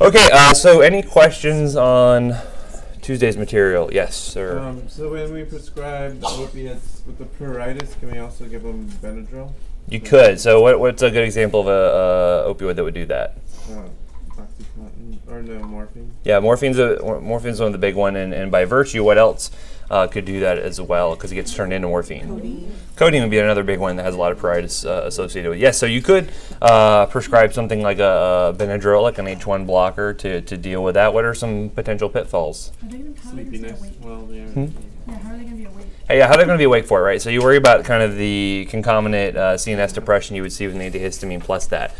Okay, uh, so any questions on Tuesday's material? Yes, sir. Um, so when we prescribe the opiates with the pruritus, can we also give them Benadryl? you could. So, what, what's a good example of a, uh opioid that would do that? Uh, or no morphine? Yeah, morphine's a morphine's one of the big one, and, and by virtue, what else uh, could do that as well? Because it gets turned into morphine. Codeine. Codeine would be another big one that has a lot of pruritus uh, associated with. it. Yes, so you could uh, prescribe something like a, a Benadryl, like an H1 blocker, to, to deal with that. What are some potential pitfalls? Are they gonna, how are they gonna Sleepiness. Well, yeah. Hmm? Yeah, how are they gonna be awake? Hey, yeah, how are they going to be awake for it, right? So you worry about kind of the concomitant uh, CNS depression you would see with an antihistamine plus that.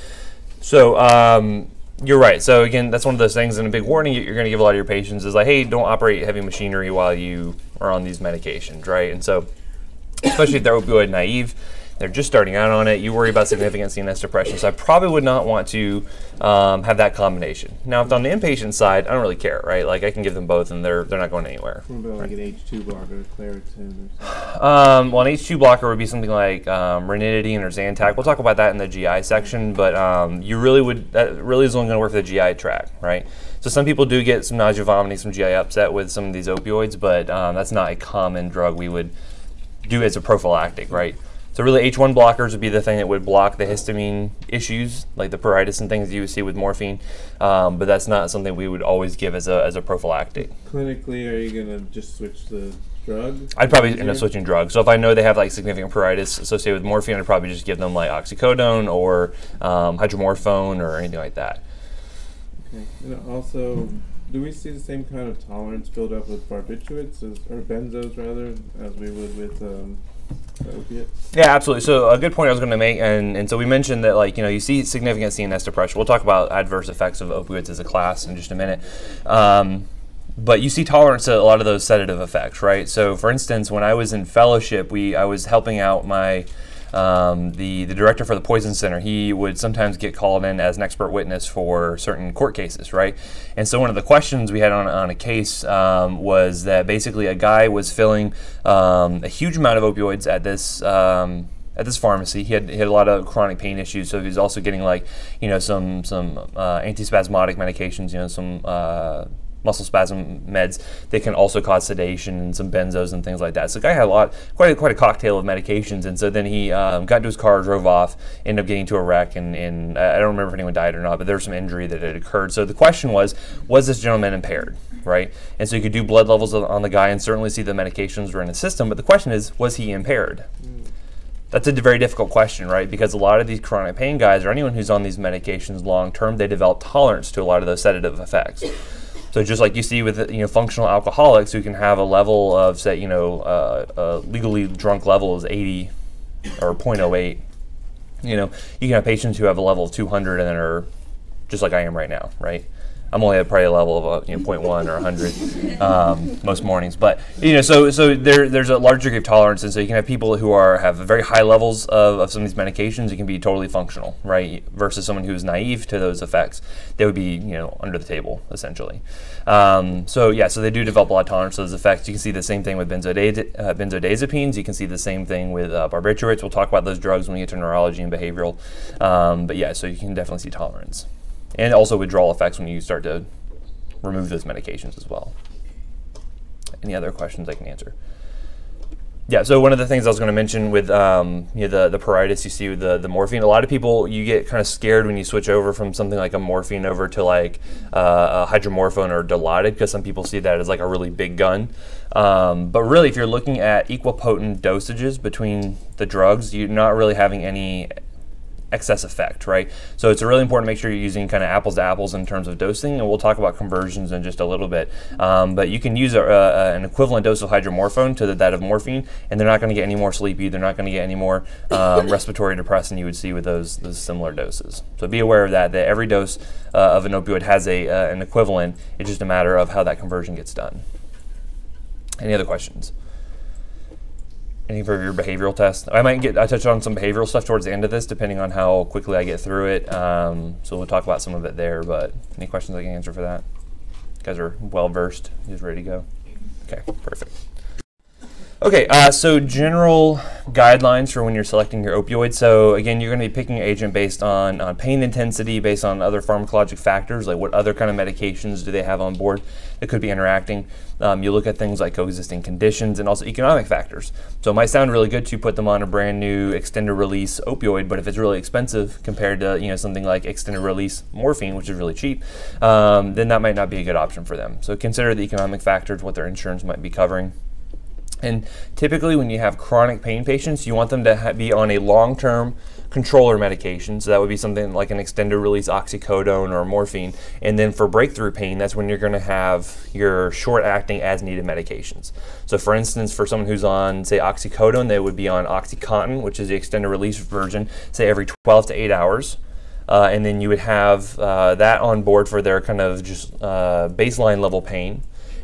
So um, you're right. So again, that's one of those things. And a big warning you- you're going to give a lot of your patients is like, hey, don't operate heavy machinery while you are on these medications, right? And so, especially if they're opioid naive, they're just starting out on it. You worry about significant CNS depression. So I probably would not want to um, have that combination. Now, if on the inpatient side, I don't really care, right? Like I can give them both, and they're they're not going anywhere. What about like an H2 blocker, Claritin or something? Um, well, an H2 blocker would be something like um, ranitidine or Zantac. We'll talk about that in the GI section, but um, you really would that really is only going to work for the GI tract, right? So some people do get some nausea, vomiting, some GI upset with some of these opioids, but um, that's not a common drug we would do as a prophylactic, right? So really, H1 blockers would be the thing that would block the histamine issues, like the pruritus and things you would see with morphine, um, but that's not something we would always give as a, as a prophylactic. Clinically, are you gonna just switch the drug? I'd probably end up switching drugs. So if I know they have like significant pruritus associated with morphine, I'd probably just give them like oxycodone or um, hydromorphone or anything like that. Okay. And also, do we see the same kind of tolerance build up with barbiturates as, or benzos rather, as we would with um? Yeah, absolutely. So a good point I was going to make, and, and so we mentioned that like you know you see significant CNS depression. We'll talk about adverse effects of opioids as a class in just a minute. Um, but you see tolerance to a lot of those sedative effects, right? So, for instance, when I was in fellowship, we I was helping out my um, the the director for the Poison Center. He would sometimes get called in as an expert witness for certain court cases, right? And so one of the questions we had on on a case um, was that basically a guy was filling um, a huge amount of opioids at this. Um, at this pharmacy, he had, he had a lot of chronic pain issues, so he was also getting like, you know, some some uh, antispasmodic medications, you know, some uh, muscle spasm meds they can also cause sedation and some benzos and things like that. So the guy had a lot, quite a, quite a cocktail of medications, and so then he um, got into his car, drove off, ended up getting into a wreck, and, and I don't remember if anyone died or not, but there was some injury that had occurred. So the question was, was this gentleman impaired, right? And so you could do blood levels on- on the guy and certainly see the medications were in his system, but the question is, was he impaired? That's a very difficult question, right? Because a lot of these chronic pain guys, or anyone who's on these medications long term, they develop tolerance to a lot of those sedative effects. So just like you see with you know functional alcoholics who can have a level of say you know uh, a legally drunk level is 80 or 0.08, you know you can have patients who have a level of 200 and are just like I am right now, right? I'm only at probably a level of uh, you know 0.1 or 100 um, most mornings, but you know so so there there's a large degree of tolerance, and so you can have people who are have very high levels of, of some of these medications. You can be totally functional, right? Versus someone who's naive to those effects, they would be you know under the table essentially. Um, so yeah, so they do develop a lot of tolerance to those effects. You can see the same thing with benzodiaz- uh, benzodiazepines. You can see the same thing with uh, barbiturates. We'll talk about those drugs when we get to neurology and behavioral. Um, but yeah, so you can definitely see tolerance and also withdrawal effects when you start to remove those medications as well. Any other questions I can answer? Yeah, so one of the things I was going to mention with um, you know, the the pruritus you see with the, the morphine, a lot of people you get kind of scared when you switch over from something like a morphine over to like uh, a hydromorphone or Dilaudid because some people see that as like a really big gun. Um, but really, if you're looking at equal potent dosages between the drugs, you're not really having any excess effect, right? So it's really important to make sure you're using kind of apples to apples in terms of dosing, and we'll talk about conversions in just a little bit. Um, but you can use a, a, an equivalent dose of hydromorphone to the, that of morphine, and they're not going to get any more sleepy. They're not going to get any more um, respiratory depressant you would see with those, those similar doses. So be aware of that. That every dose uh, of an opioid has a uh, an equivalent. It's just a matter of how that conversion gets done. Any other questions? Anything for your behavioral test? I might get I touch on some behavioral stuff towards the end of this, depending on how quickly I get through it. Um, so we'll talk about some of it there. But any questions I can answer for that? You guys are well versed. You ready to go? Okay, perfect. Okay, uh, so general guidelines for when you're selecting your opioid. So again, you're going to be picking agent based on, on pain intensity, based on other pharmacologic factors, like what other kind of medications do they have on board that could be interacting. Um, you look at things like coexisting conditions and also economic factors. So it might sound really good to put them on a brand new extended release opioid, but if it's really expensive compared to you know something like extended release morphine, which is really cheap, um, then that might not be a good option for them. So consider the economic factors, what their insurance might be covering. And typically, when you have chronic pain patients, you want them to be on a long term controller medication. So that would be something like an extended release oxycodone or morphine. And then for breakthrough pain, that's when you're going to have your short acting as needed medications. So, for instance, for someone who's on, say, oxycodone, they would be on Oxycontin, which is the extended release version, say every 12 to 8 hours. Uh, and then you would have uh, that on board for their kind of just uh, baseline level pain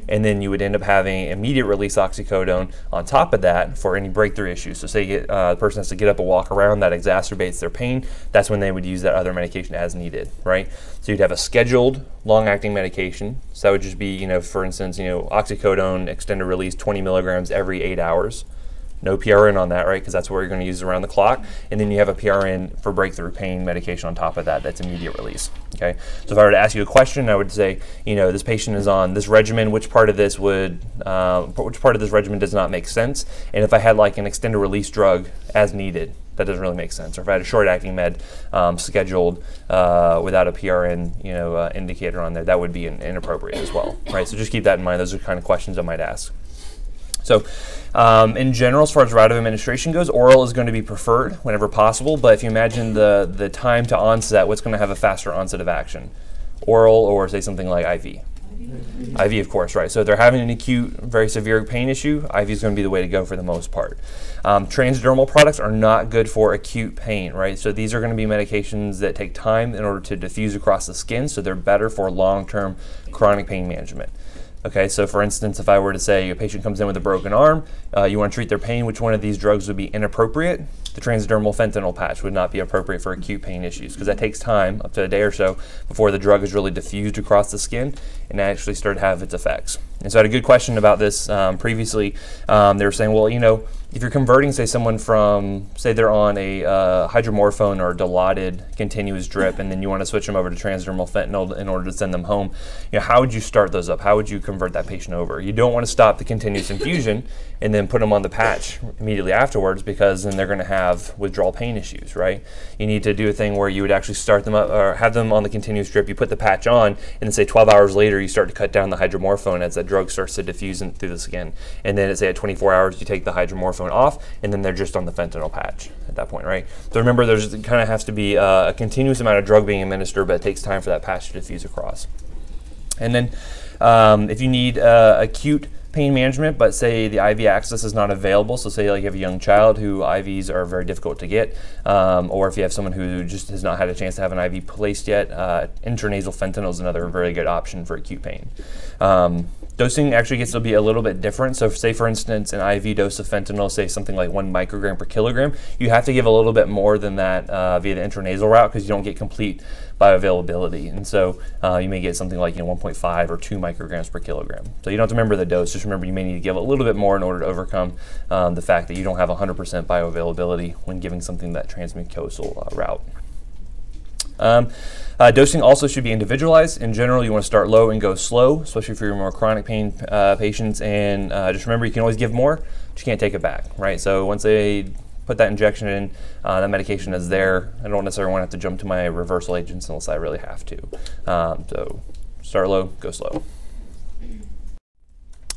and then you would end up having immediate release oxycodone on top of that for any breakthrough issues. So say get, uh, the person has to get up and walk around, that exacerbates their pain. That's when they would use that other medication as needed, right? So you'd have a scheduled long-acting medication. So that would just be, you know, for instance, you know, oxycodone extended release 20 milligrams every eight hours no PRN on that, right? Because that's what you're going to use around the clock. And then you have a PRN for breakthrough pain medication on top of that. That's immediate release. Okay. So if I were to ask you a question, I would say, you know, this patient is on this regimen. Which part of this would, uh, which part of this regimen does not make sense? And if I had like an extended release drug as needed, that doesn't really make sense. Or if I had a short-acting med um, scheduled uh, without a PRN, you know, uh, indicator on there, that would be in, inappropriate as well, right? So just keep that in mind. Those are kind of questions I might ask. So, um, in general, as far as route of administration goes, oral is going to be preferred whenever possible. But if you imagine the the time to onset, what's going to have a faster onset of action, oral or say something like IV. IV, of course, right. So if they're having an acute, very severe pain issue, IV is going to be the way to go for the most part. Um, transdermal products are not good for acute pain, right? So these are going to be medications that take time in order to diffuse across the skin, so they're better for long-term chronic pain management. Okay, so for instance, if I were to say a patient comes in with a broken arm, uh, you want to treat their pain, which one of these drugs would be inappropriate? The transdermal fentanyl patch would not be appropriate for acute pain issues because that takes time, up to a day or so, before the drug is really diffused across the skin and actually start to have its effects. And so I had a good question about this um, previously. Um, they were saying, well, you know, if you're converting, say, someone from, say, they're on a uh, hydromorphone or Dilaudid continuous drip, and then you want to switch them over to transdermal fentanyl in order to send them home, you know, how would you start those up? How would you convert that patient over? You don't want to stop the continuous infusion and then put them on the patch immediately afterwards because then they're going to have withdrawal pain issues, right? You need to do a thing where you would actually start them up or have them on the continuous drip. You put the patch on, and then say 12 hours later, you start to cut down the hydromorphone as that drug starts to diffuse in, through the skin. And then say at 24 hours, you take the hydromorphone off, and then they're just on the fentanyl patch at that point, right? So remember, there's kind of has to be uh, a continuous amount of drug being administered, but it takes time for that patch to diffuse across. And then um, if you need uh, acute pain management, but say the IV access is not available. So say like you have a young child who IVs are very difficult to get, um, or if you have someone who just has not had a chance to have an IV placed yet, uh, intranasal fentanyl is another very good option for acute pain. Um, Dosing actually gets to be a little bit different. So, say for instance, an IV dose of fentanyl, say something like one microgram per kilogram, you have to give a little bit more than that uh, via the intranasal route because you don't get complete bioavailability. And so, uh, you may get something like you know 1.5 or 2 micrograms per kilogram. So, you don't have to remember the dose. Just remember you may need to give a little bit more in order to overcome um, the fact that you don't have 100% bioavailability when giving something that transmucosal uh, route. Um, uh, dosing also should be individualized. In general, you want to start low and go slow, especially for your more chronic pain uh, patients. And uh, just remember, you can always give more, but you can't take it back, right? So once they put that injection in, uh, that medication is there. I don't necessarily want to have to jump to my reversal agents unless I really have to. Um, so start low, go slow.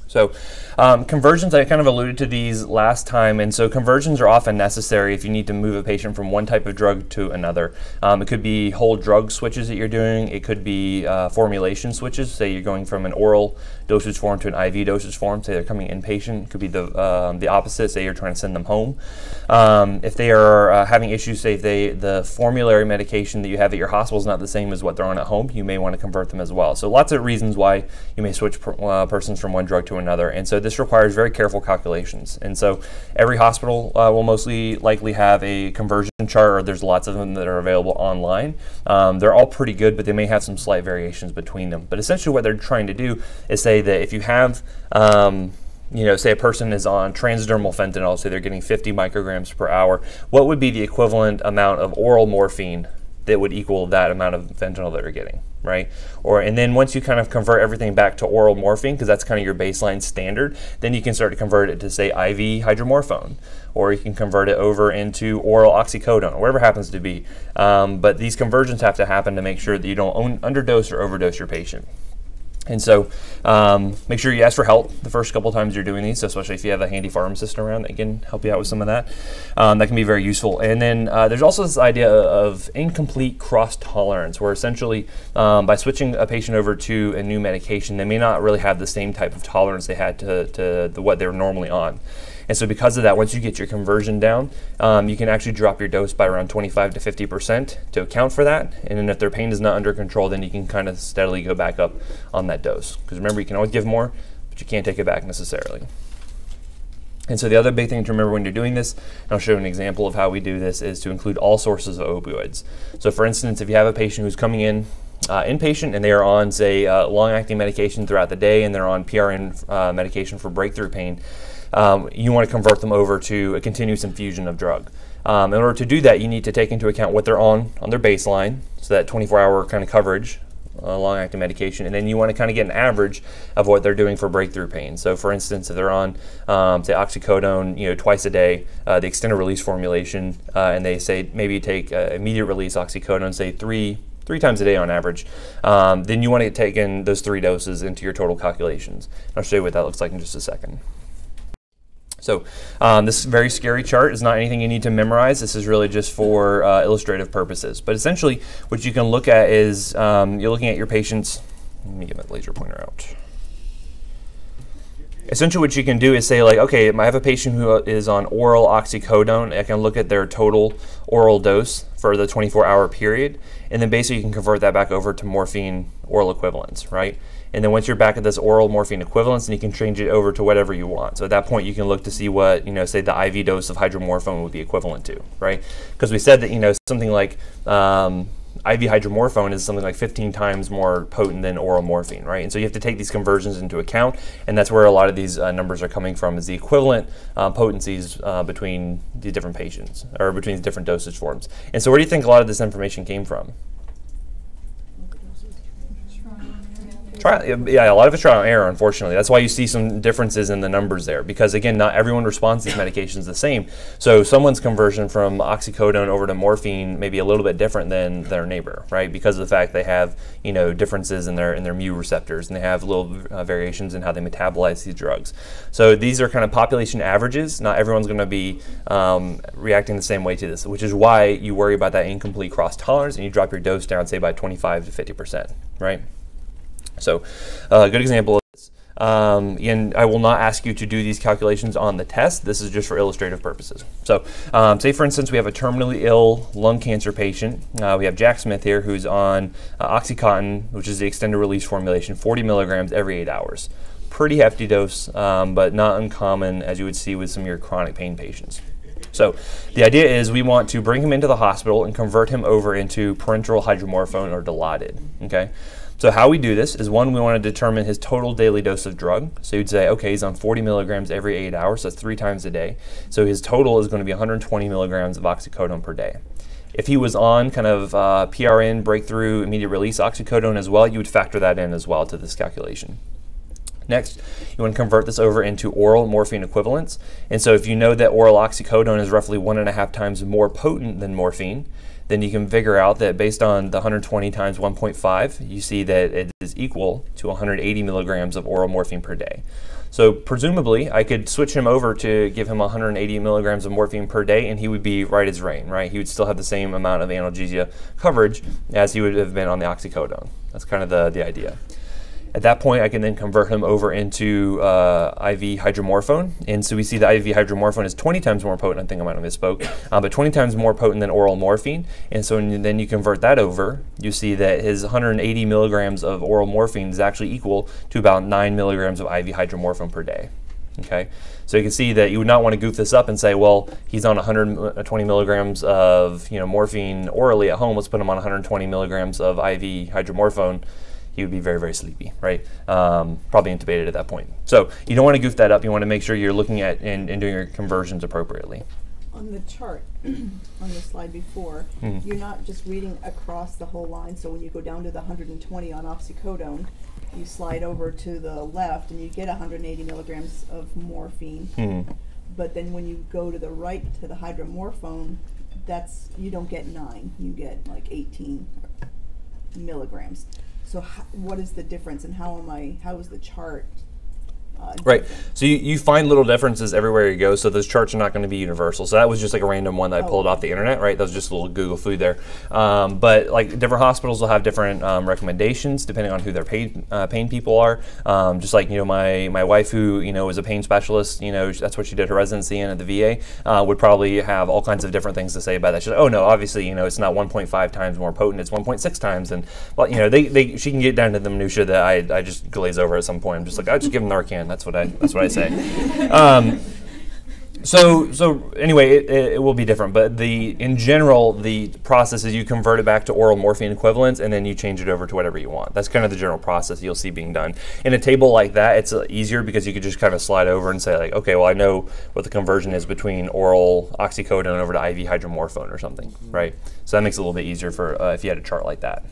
So um, conversions, I kind of alluded to these last time, and so conversions are often necessary if you need to move a patient from one type of drug to another. Um, it could be whole drug switches that you're doing. It could be uh, formulation switches. Say you're going from an oral dosage form to an IV dosage form. Say they're coming inpatient. Could be the um, the opposite. Say you're trying to send them home. Um, if they are uh, having issues, say they the formulary medication that you have at your hospital is not the same as what they're on at home, you may want to convert them as well. So lots of reasons why you may switch per, uh, persons from one drug to another. And so this requires very careful calculations. And so every hospital uh, will mostly likely have a conversion chart, or there's lots of them that are available online. Um, they're all pretty good, but they may have some slight variations between them. But essentially, what they're trying to do is say that if you have um, you know, say a person is on transdermal fentanyl, say they're getting 50 micrograms per hour, what would be the equivalent amount of oral morphine that would equal that amount of fentanyl that they're getting, right? Or and then once you kind of convert everything back to oral morphine, because that's kind of your baseline standard, then you can start to convert it to say IV hydromorphone, or you can convert it over into oral oxycodone, or whatever happens to be. Um, but these conversions have to happen to make sure that you don't underdose or overdose your patient. And so um, make sure you ask for help the first couple times you're doing these, especially if you have a handy pharmacist around that can help you out with some of that. Um, that can be very useful. And then uh, there's also this idea of incomplete cross tolerance, where essentially um, by switching a patient over to a new medication, they may not really have the same type of tolerance they had to, to the, what they're normally on. And so because of that, once you get your conversion down, um, you can actually drop your dose by around 25 to 50% to account for that. And then if their pain is not under control, then you can kind of steadily go back up on that dose. Because remember, you can always give more, but you can't take it back necessarily. And so the other big thing to remember when you're doing this, and I'll show you an example of how we do this, is to include all sources of opioids. So for instance, if you have a patient who's coming in uh, inpatient and they are on, say, uh, long-acting medication throughout the day and they're on PRN uh, medication for breakthrough pain, um, you want to convert them over to a continuous infusion of drug. Um, in order to do that, you need to take into account what they're on on their baseline, so that 24-hour kind of coverage, uh, long-acting medication, and then you want to kind of get an average of what they're doing for breakthrough pain. So, for instance, if they're on, um, say, oxycodone, you know, twice a day, uh, the extended release formulation, uh, and they say maybe take uh, immediate release oxycodone, say three three times a day on average, um, then you want to take in those three doses into your total calculations. I'll show you what that looks like in just a second. So um, this very scary chart is not anything you need to memorize. This is really just for uh, illustrative purposes. But essentially, what you can look at is um, you're looking at your patients. Let me get my laser pointer out. Essentially, what you can do is say, like, okay, I have a patient who is on oral oxycodone. I can look at their total oral dose for the 24-hour period, and then basically you can convert that back over to morphine oral equivalents, right? And then once you're back at this oral morphine equivalence, then you can change it over to whatever you want. So at that point, you can look to see what, you know, say the IV dose of hydromorphone would be equivalent to, right? Because we said that, you know, something like um, IV hydromorphone is something like 15 times more potent than oral morphine, right? And so you have to take these conversions into account, and that's where a lot of these uh, numbers are coming from, is the equivalent uh, potencies uh, between the different patients, or between the different dosage forms. And so where do you think a lot of this information came from? Yeah, a lot of it's trial and error, unfortunately. That's why you see some differences in the numbers there, because again, not everyone responds to these medications the same. So someone's conversion from oxycodone over to morphine may be a little bit different than their neighbor, right? Because of the fact they have, you know, differences in their in their mu receptors, and they have little uh, variations in how they metabolize these drugs. So these are kind of population averages. Not everyone's going to be um, reacting the same way to this, which is why you worry about that incomplete cross tolerance, and you drop your dose down, say by 25 to 50 percent, right? So uh, a good example of this. Um, and I will not ask you to do these calculations on the test. This is just for illustrative purposes. So um, say, for instance, we have a terminally ill lung cancer patient. Uh, we have Jack Smith here who's on uh, Oxycontin, which is the extended release formulation, 40 milligrams every eight hours. Pretty hefty dose, um, but not uncommon as you would see with some of your chronic pain patients. So the idea is we want to bring him into the hospital and convert him over into parenteral hydromorphone or Dilaudid. Okay. So how we do this is one, we want to determine his total daily dose of drug. So you'd say, okay, he's on 40 milligrams every eight hours, so that's three times a day. So his total is going to be 120 milligrams of oxycodone per day. If he was on kind of uh, PRN, breakthrough, immediate release oxycodone as well, you would factor that in as well to this calculation. Next, you want to convert this over into oral morphine equivalents. And so if you know that oral oxycodone is roughly one and a half times more potent than morphine, then you can figure out that based on the 120 times 1.5, you see that it is equal to 180 milligrams of oral morphine per day. So presumably, I could switch him over to give him 180 milligrams of morphine per day, and he would be right as rain, right? He would still have the same amount of analgesia coverage as he would have been on the oxycodone. That's kind of the, the idea. At that point, I can then convert him over into uh, IV hydromorphone. And so we see the IV hydromorphone is 20 times more potent. I think I might have misspoke, uh, but 20 times more potent than oral morphine. And so then you convert that over, you see that his 180 milligrams of oral morphine is actually equal to about 9 milligrams of IV hydromorphone per day. Okay, so you can see that you would not want to goof this up and say, well, he's on 120 milligrams of you know morphine orally at home. Let's put him on 120 milligrams of IV hydromorphone he would be very, very sleepy, right? Um, probably intubated at that point. So you don't want to goof that up. You want to make sure you're looking at and, and doing your conversions appropriately. On the chart, on the slide before, Mhm. you're not just reading across the whole line, so when you go down to the hundred and twenty on oxycodone, you slide over to the left and you get hundred and eighty milligrams of morphine. Mhm. But then when you go to the right to the hydromorphone, that's, you don't get nine, you get like eighteen milligrams. So ho- what is the difference and how am I, how is the chart? Uh, Right. So you, you find little differences everywhere you go. So those charts are not going to be universal. So that was just like a random one that I Oh. pulled off the internet, right? That was just a little Google food there. Um, but like different hospitals will have different um, recommendations depending on who their pain uh, pain people are. Um, just like you know my my wife who you know is a pain specialist. You know that's what she did her residency in at the VA. Uh, would probably have all kinds of different things to say about that. She's like, oh no, obviously you know it's not 1.5 times more potent. It's 1.6 times. And well you know they, they she can get down to the minutia that I, I just glaze over at some point. I'm just like I just give them Narcan. That's what I that's what I say. Um, so so anyway, it, it, will be different, but the in general the process is you convert it back to oral morphine equivalents, and then you change it over to whatever you want. That's kind of the general process you'll see being done. In a table like that, it's uh, easier because you could just kind of slide over and say like, okay, well I know what the conversion is between oral oxycodone over to IV hydromorphone or something, right? So that makes it a little bit easier for uh, if you had a chart like that.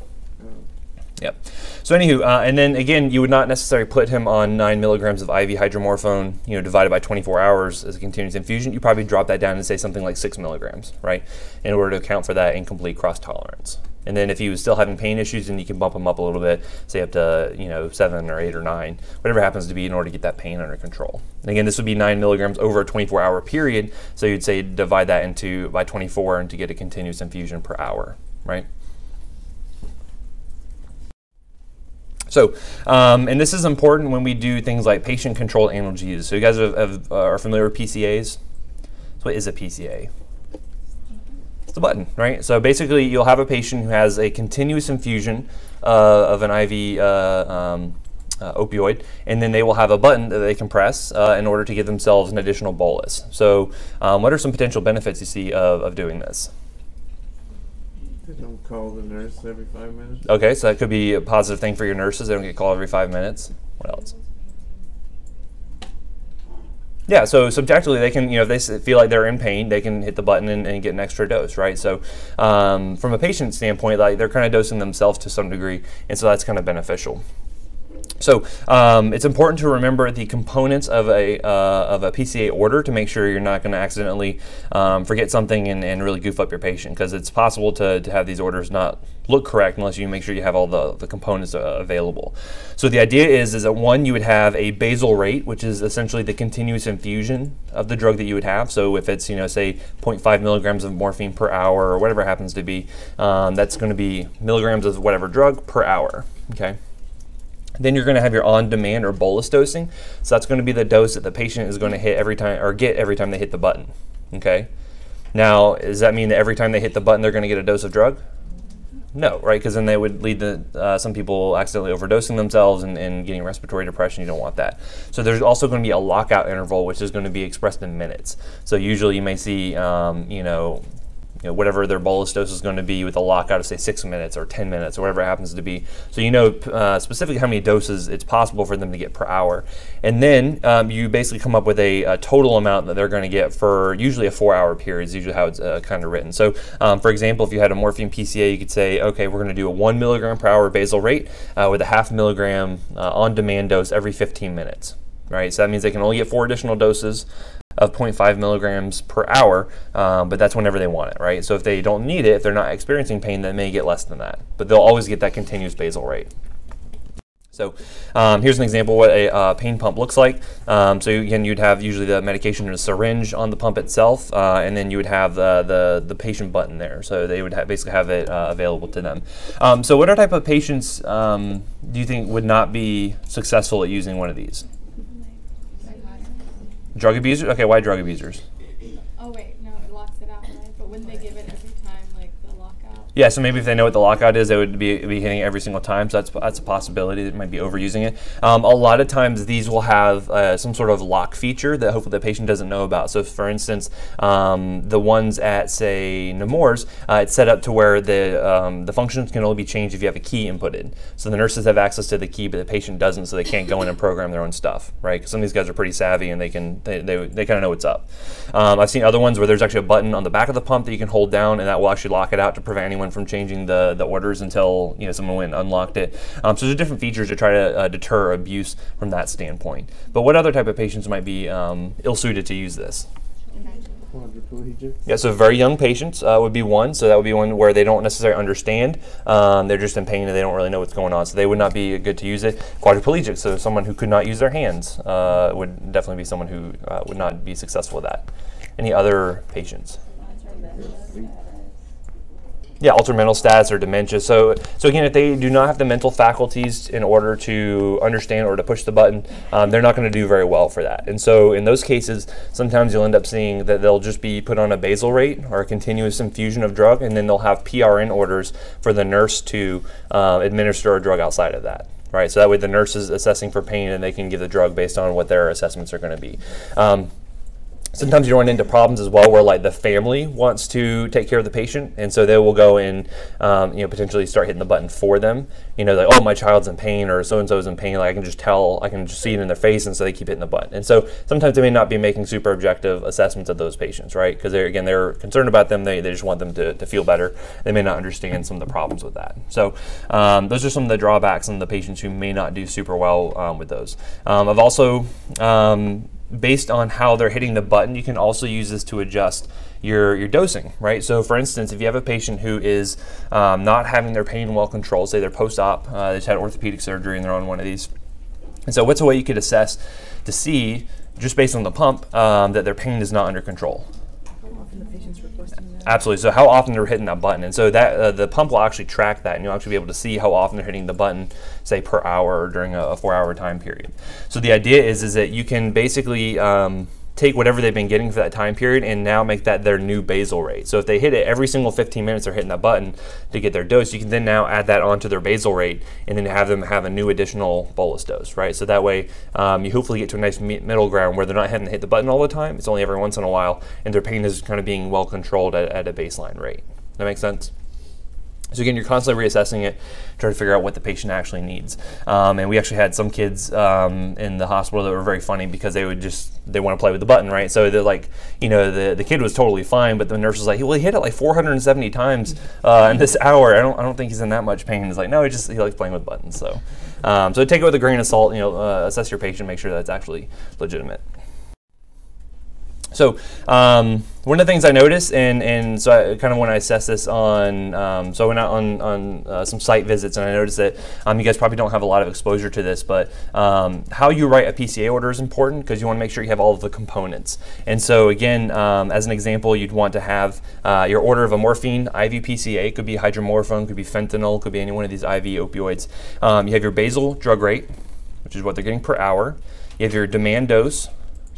Yep. So anywho, uh, and then again, you would not necessarily put him on nine milligrams of IV hydromorphone, you know, divided by 24 hours as a continuous infusion. You probably drop that down and say something like six milligrams, right, in order to account for that incomplete cross tolerance. And then if he was still having pain issues, then you can bump him up a little bit, say up to you know seven or eight or nine, whatever happens to be, in order to get that pain under control. And again, this would be nine milligrams over a 24-hour period. So you'd say divide that into by 24 and to get a continuous infusion per hour, right? So, um, and this is important when we do things like patient-controlled analgesias. So, you guys have, have, uh, are familiar with PCAs? So, what is a PCA? It's a button, right? So, basically, you'll have a patient who has a continuous infusion uh, of an IV uh, um, uh, opioid, and then they will have a button that they can press uh, in order to give themselves an additional bolus. So, um, what are some potential benefits you see of, of doing this? Don't call the nurse every five minutes. Okay, so that could be a positive thing for your nurses. They don't get called every five minutes. What else? Yeah, so subjectively, they can, you know, if they feel like they're in pain, they can hit the button and, and get an extra dose, right? So, um, from a patient standpoint, like they're kind of dosing themselves to some degree, and so that's kind of beneficial. So um, it's important to remember the components of a uh, of a PCA order to make sure you're not going to accidentally um, forget something and, and really goof up your patient because it's possible to, to have these orders not look correct unless you make sure you have all the, the components uh, available. So the idea is is that one you would have a basal rate, which is essentially the continuous infusion of the drug that you would have. So if it's you know say 0.5 milligrams of morphine per hour or whatever happens to be, um, that's going to be milligrams of whatever drug per hour. Okay. Then you're going to have your on-demand or bolus dosing. So that's going to be the dose that the patient is going to hit every time or get every time they hit the button. Okay. Now, does that mean that every time they hit the button, they're going to get a dose of drug? No, right? Because then they would lead to uh, some people accidentally overdosing themselves and, and getting respiratory depression. You don't want that. So there's also going to be a lockout interval, which is going to be expressed in minutes. So usually you may see, um, you know, you know, whatever their bolus dose is going to be with a lockout of say six minutes or 10 minutes or whatever it happens to be. So you know uh, specifically how many doses it's possible for them to get per hour. And then um, you basically come up with a, a, total amount that they're going to get for usually a four hour period is usually how it's uh, kind of written. So um, for example, if you had a morphine PCA, you could say, okay, we're going to do a one milligram per hour basal rate uh, with a half milligram uh, on demand dose every 15 minutes. Right, so that means they can only get four additional doses of 0.5 milligrams per hour, um, but that's whenever they want it, right? So if they don't need it, if they're not experiencing pain, they may get less than that, but they'll always get that continuous basal rate. So um, here's an example of what a uh, pain pump looks like. Um, so again, you'd have usually the medication in a syringe on the pump itself, uh, and then you would have the, the, the patient button there. So they would ha basically have it uh, available to them. Um, so what type of patients um, do you think would not be successful at using one of these? Drug abusers? Okay, why drug abusers? Oh wait, no, it locks it out, right? But wouldn't they give it every time, like the lockout? Yeah, so maybe if they know what the lockout is, they would be, be hitting it every single time. So that's that's a possibility. It might be overusing it. Um, a lot of times these will have uh, some sort of lock feature that hopefully the patient doesn't know about. So for instance, um, the ones at say Nemours, uh, it's set up to where the um, the functions can only be changed if you have a key inputted. So the nurses have access to the key, but the patient doesn't, so they can't go in and program their own stuff, right? Because some of these guys are pretty savvy and they can they, they, they kind of know what's up. Um, I've seen other ones where there's actually a button on the back of the pump that you can hold down, and that will actually lock it out to prevent anyone from changing the, the orders until you know someone went and unlocked it. Um, so there's different features to try to uh, deter abuse from that standpoint. But what other type of patients might be um, ill-suited to use this? Quadriplegic. Yeah, so very young patients uh, would be one. So that would be one where they don't necessarily understand. Um, they're just in pain and they don't really know what's going on. So they would not be good to use it. Quadriplegic, so someone who could not use their hands uh, would definitely be someone who uh, would not be successful with that. Any other patients? Yeah, altered mental status or dementia. So, so again, if they do not have the mental faculties in order to understand or to push the button, um, they're not going to do very well for that. And so, in those cases, sometimes you'll end up seeing that they'll just be put on a basal rate or a continuous infusion of drug, and then they'll have PRN orders for the nurse to uh, administer a drug outside of that. Right, so that way the nurse is assessing for pain, and they can give the drug based on what their assessments are going to be. Um, sometimes you run into problems as well where like the family wants to take care of the patient and so they will go and um, you know potentially start hitting the button for them. You know like oh my child's in pain or so and so's in pain like i can just tell i can just see it in their face and so they keep hitting the button. And so sometimes they may not be making super objective assessments of those patients right? Because they're again they're concerned about them they, they just want them to, to feel better. They may not understand some of the problems with that. So um, those are some of the drawbacks on the patients who may not do super well um, with those. Um, i've also um, based on how they're hitting the button, you can also use this to adjust your, your dosing, right? So, for instance, if you have a patient who is um, not having their pain well controlled, say they're post op, uh, they just had orthopedic surgery and they're on one of these. And so, what's a way you could assess to see, just based on the pump, um, that their pain is not under control? Absolutely. So how often they're hitting that button, and so that uh, the pump will actually track that, and you'll actually be able to see how often they're hitting the button, say per hour or during a, a four-hour time period. So the idea is is that you can basically um, take whatever they've been getting for that time period and now make that their new basal rate. So if they hit it every single 15 minutes, they're hitting that button to get their dose. You can then now add that onto their basal rate and then have them have a new additional bolus dose, right? So that way um, you hopefully get to a nice middle ground where they're not having to hit the button all the time. It's only every once in a while, and their pain is kind of being well controlled at, at a baseline rate. That makes sense? So again, you're constantly reassessing it, trying to figure out what the patient actually needs. Um, and we actually had some kids um, in the hospital that were very funny because they would just they want to play with the button, right? So they're like, you know, the, the kid was totally fine, but the nurse was like, well, he hit it like 470 times uh, in this hour. I don't I don't think he's in that much pain. He's like, no, he just he likes playing with buttons. So um, so take it with a grain of salt. You know, uh, assess your patient, make sure that's actually legitimate. So um, one of the things I noticed, and, and so I, kind of when I assess this on, um, so I went out on, on uh, some site visits, and I noticed that um, you guys probably don't have a lot of exposure to this, but um, how you write a PCA order is important because you want to make sure you have all of the components. And so again, um, as an example, you'd want to have uh, your order of a morphine IV PCA, could be hydromorphone, could be fentanyl, could be any one of these IV opioids. Um, you have your basal drug rate, which is what they're getting per hour. You have your demand dose,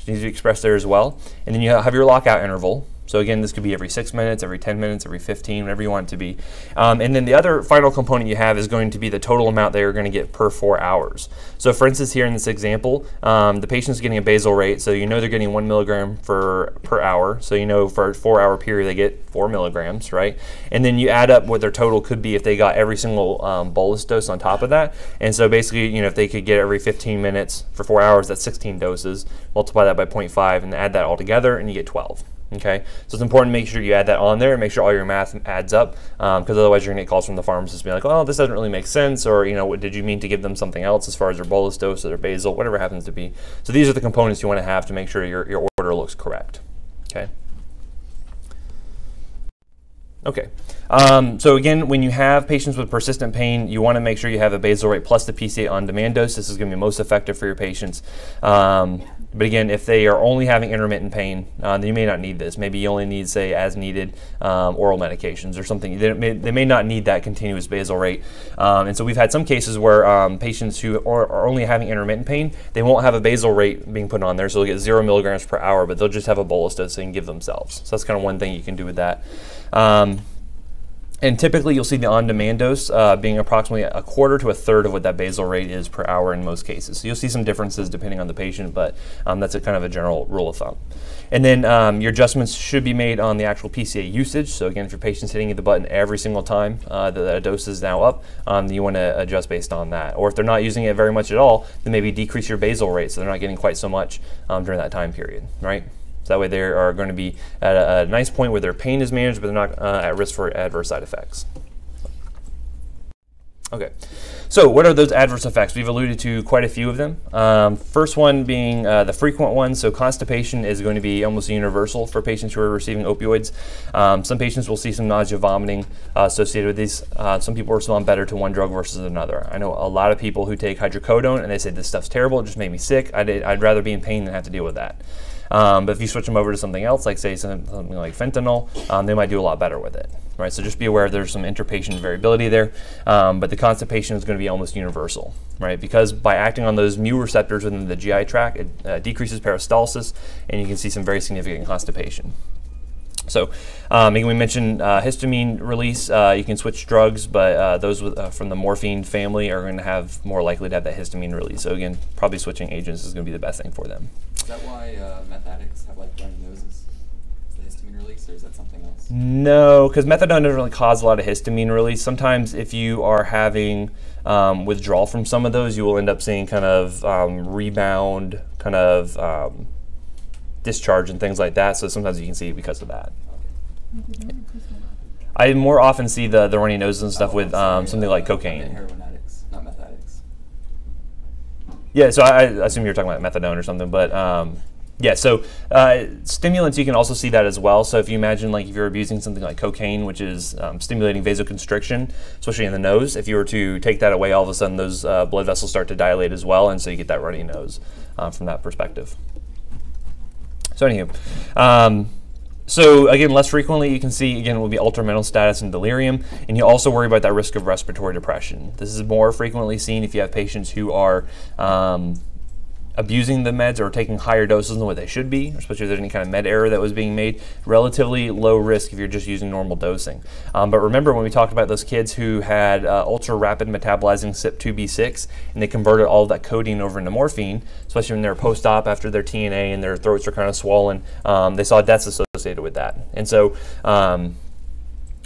needs to be expressed there as well. And then you have your lockout interval. So again, this could be every six minutes, every 10 minutes, every 15, whatever you want it to be. Um, and then the other final component you have is going to be the total amount they are going to get per four hours. So for instance, here in this example, um, the patient's getting a basal rate, so you know they're getting one milligram for per hour. So you know for a four-hour period they get four milligrams, right? And then you add up what their total could be if they got every single um, bolus dose on top of that. And so basically, you know, if they could get every 15 minutes for four hours, that's 16 doses. Multiply that by 0.5 and add that all together, and you get 12. Okay, so it's important to make sure you add that on there and make sure all your math adds up, because otherwise you're gonna get calls from the pharmacist being like, "Oh, this doesn't really make sense," or you know, what did you mean to give them something else as far as their bolus dose or their basal, whatever happens to be. So these are the components you want to have to make sure your your order looks correct. Okay. Okay. Um, so again, when you have patients with persistent pain, you want to make sure you have a basal rate plus the PCA on demand dose. This is going to be most effective for your patients. Um, but again, if they are only having intermittent pain, uh, then you may not need this. Maybe you only need, say, as needed um, oral medications or something. They may, they may not need that continuous basal rate. Um, and so we've had some cases where um, patients who are, are, only having intermittent pain, they won't have a basal rate being put on there, so they'll get zero milligrams per hour, but they'll just have a bolus dose they can give themselves. So that's kind of one thing you can do with that. And typically, you'll see the on-demand dose uh, being approximately a quarter to a third of what that basal rate is per hour in most cases. So you'll see some differences depending on the patient, but um, that's a kind of a general rule of thumb. And then um, your adjustments should be made on the actual PCA usage. So again, if your patient's hitting the button every single time uh, that a dose is now up, um, you want to adjust based on that. Or if they're not using it very much at all, then maybe decrease your basal rate so they're not getting quite so much um, during that time period, right? So that way they are going to be at a, a, nice point where their pain is managed, but they're not uh, at risk for adverse side effects. Okay, so what are those adverse effects? We've alluded to quite a few of them. Um, first one being uh, the frequent one. So constipation is going to be almost universal for patients who are receiving opioids. Um, some patients will see some nausea, vomiting uh, associated with these. Uh, some people respond better to one drug versus another. I know a lot of people who take hydrocodone and they say this stuff's terrible, it just made me sick. I'd, I'd rather be in pain than have to deal with that. Um, but if you switch them over to something else, like say something like fentanyl, um, they might do a lot better with it. Right, so just be aware there's some interpatient variability there, um, but the constipation is going to be almost universal, right? Because by acting on those mu receptors within the GI tract, it uh, decreases peristalsis, and you can see some very significant constipation. So, um, we mentioned uh, histamine release. Uh, you can switch drugs, but uh, those with, uh, from the morphine family are going to have more likely to have that histamine release. So again, probably switching agents is going to be the best thing for them. Is that why uh, meth addicts have like runny noses? The histamine release, or is that something else? No, because methadone doesn't really cause a lot of histamine release. Sometimes if you are having um, withdrawal from some of those, you will end up seeing kind of um, rebound, kind of um, discharge and things like that. So sometimes you can see because of that. I more often see the, the runny noses and stuff Oh, with um, sorry, something uh, like I meant cocaine. Heroin addicts, not meth addicts. Yeah, so I, I assume you're talking about methadone or something, but um, yeah, so uh, stimulants you can also see that as well. So if you imagine like if you're abusing something like cocaine, which is um, stimulating vasoconstriction, especially in the nose, if you were to take that away, all of a sudden those uh, blood vessels start to dilate as well, and so you get that runny nose uh, from that perspective. So anywho, um, so again, less frequently you can see again will be altered mental status and delirium, and you also worry about that risk of respiratory depression. This is more frequently seen if you have patients who are um, abusing the meds or taking higher doses than what they should be, especially if there's any kind of med error that was being made. Relatively low risk if you're just using normal dosing. Um, but remember when we talked about those kids who had uh, ultra rapid metabolizing CYP2D6 and they converted all of that codeine over into morphine, especially when they're post op after their T&A and their throats are kind of swollen, um, they saw deaths associated with that. And so, um,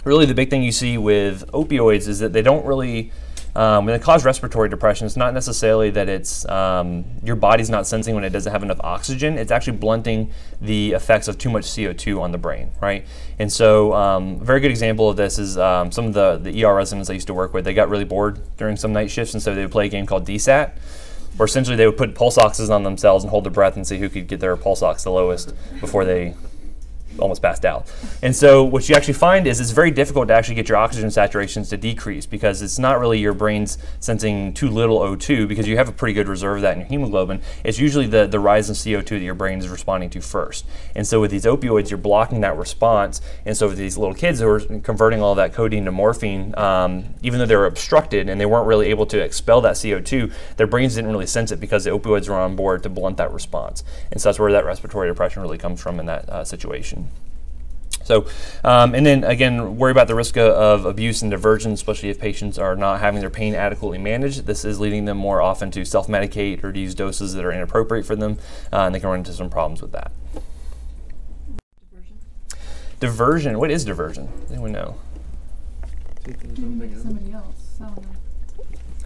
really, the big thing you see with opioids is that they don't really. Um, when they cause respiratory depression, it's not necessarily that it's um, your body's not sensing when it doesn't have enough oxygen. It's actually blunting the effects of too much CO2 on the brain, right? And so, um, a very good example of this is um, some of the, the ER residents I used to work with. They got really bored during some night shifts, and so they would play a game called DSAT, where essentially they would put pulse oxes on themselves and hold their breath and see who could get their pulse ox the lowest before they almost passed out. And so what you actually find is it's very difficult to actually get your oxygen saturations to decrease because it's not really your brain's sensing too little O2 because you have a pretty good reserve of that in your hemoglobin. It's usually the, the rise in CO2 that your brain is responding to first. And so with these opioids, you're blocking that response. And so with these little kids who are converting all that codeine to morphine, um, even though they were obstructed and they weren't really able to expel that CO2, their brains didn't really sense it because the opioids were on board to blunt that response. And so that's where that respiratory depression really comes from in that uh, situation. So, um, and then again, worry about the risk of, abuse and diversion, especially if patients are not having their pain adequately managed. This is leading them more often to self medicate or to use doses that are inappropriate for them, uh, and they can run into some problems with that. Diversion? Diversion, what is diversion? Anyone know? Somebody else.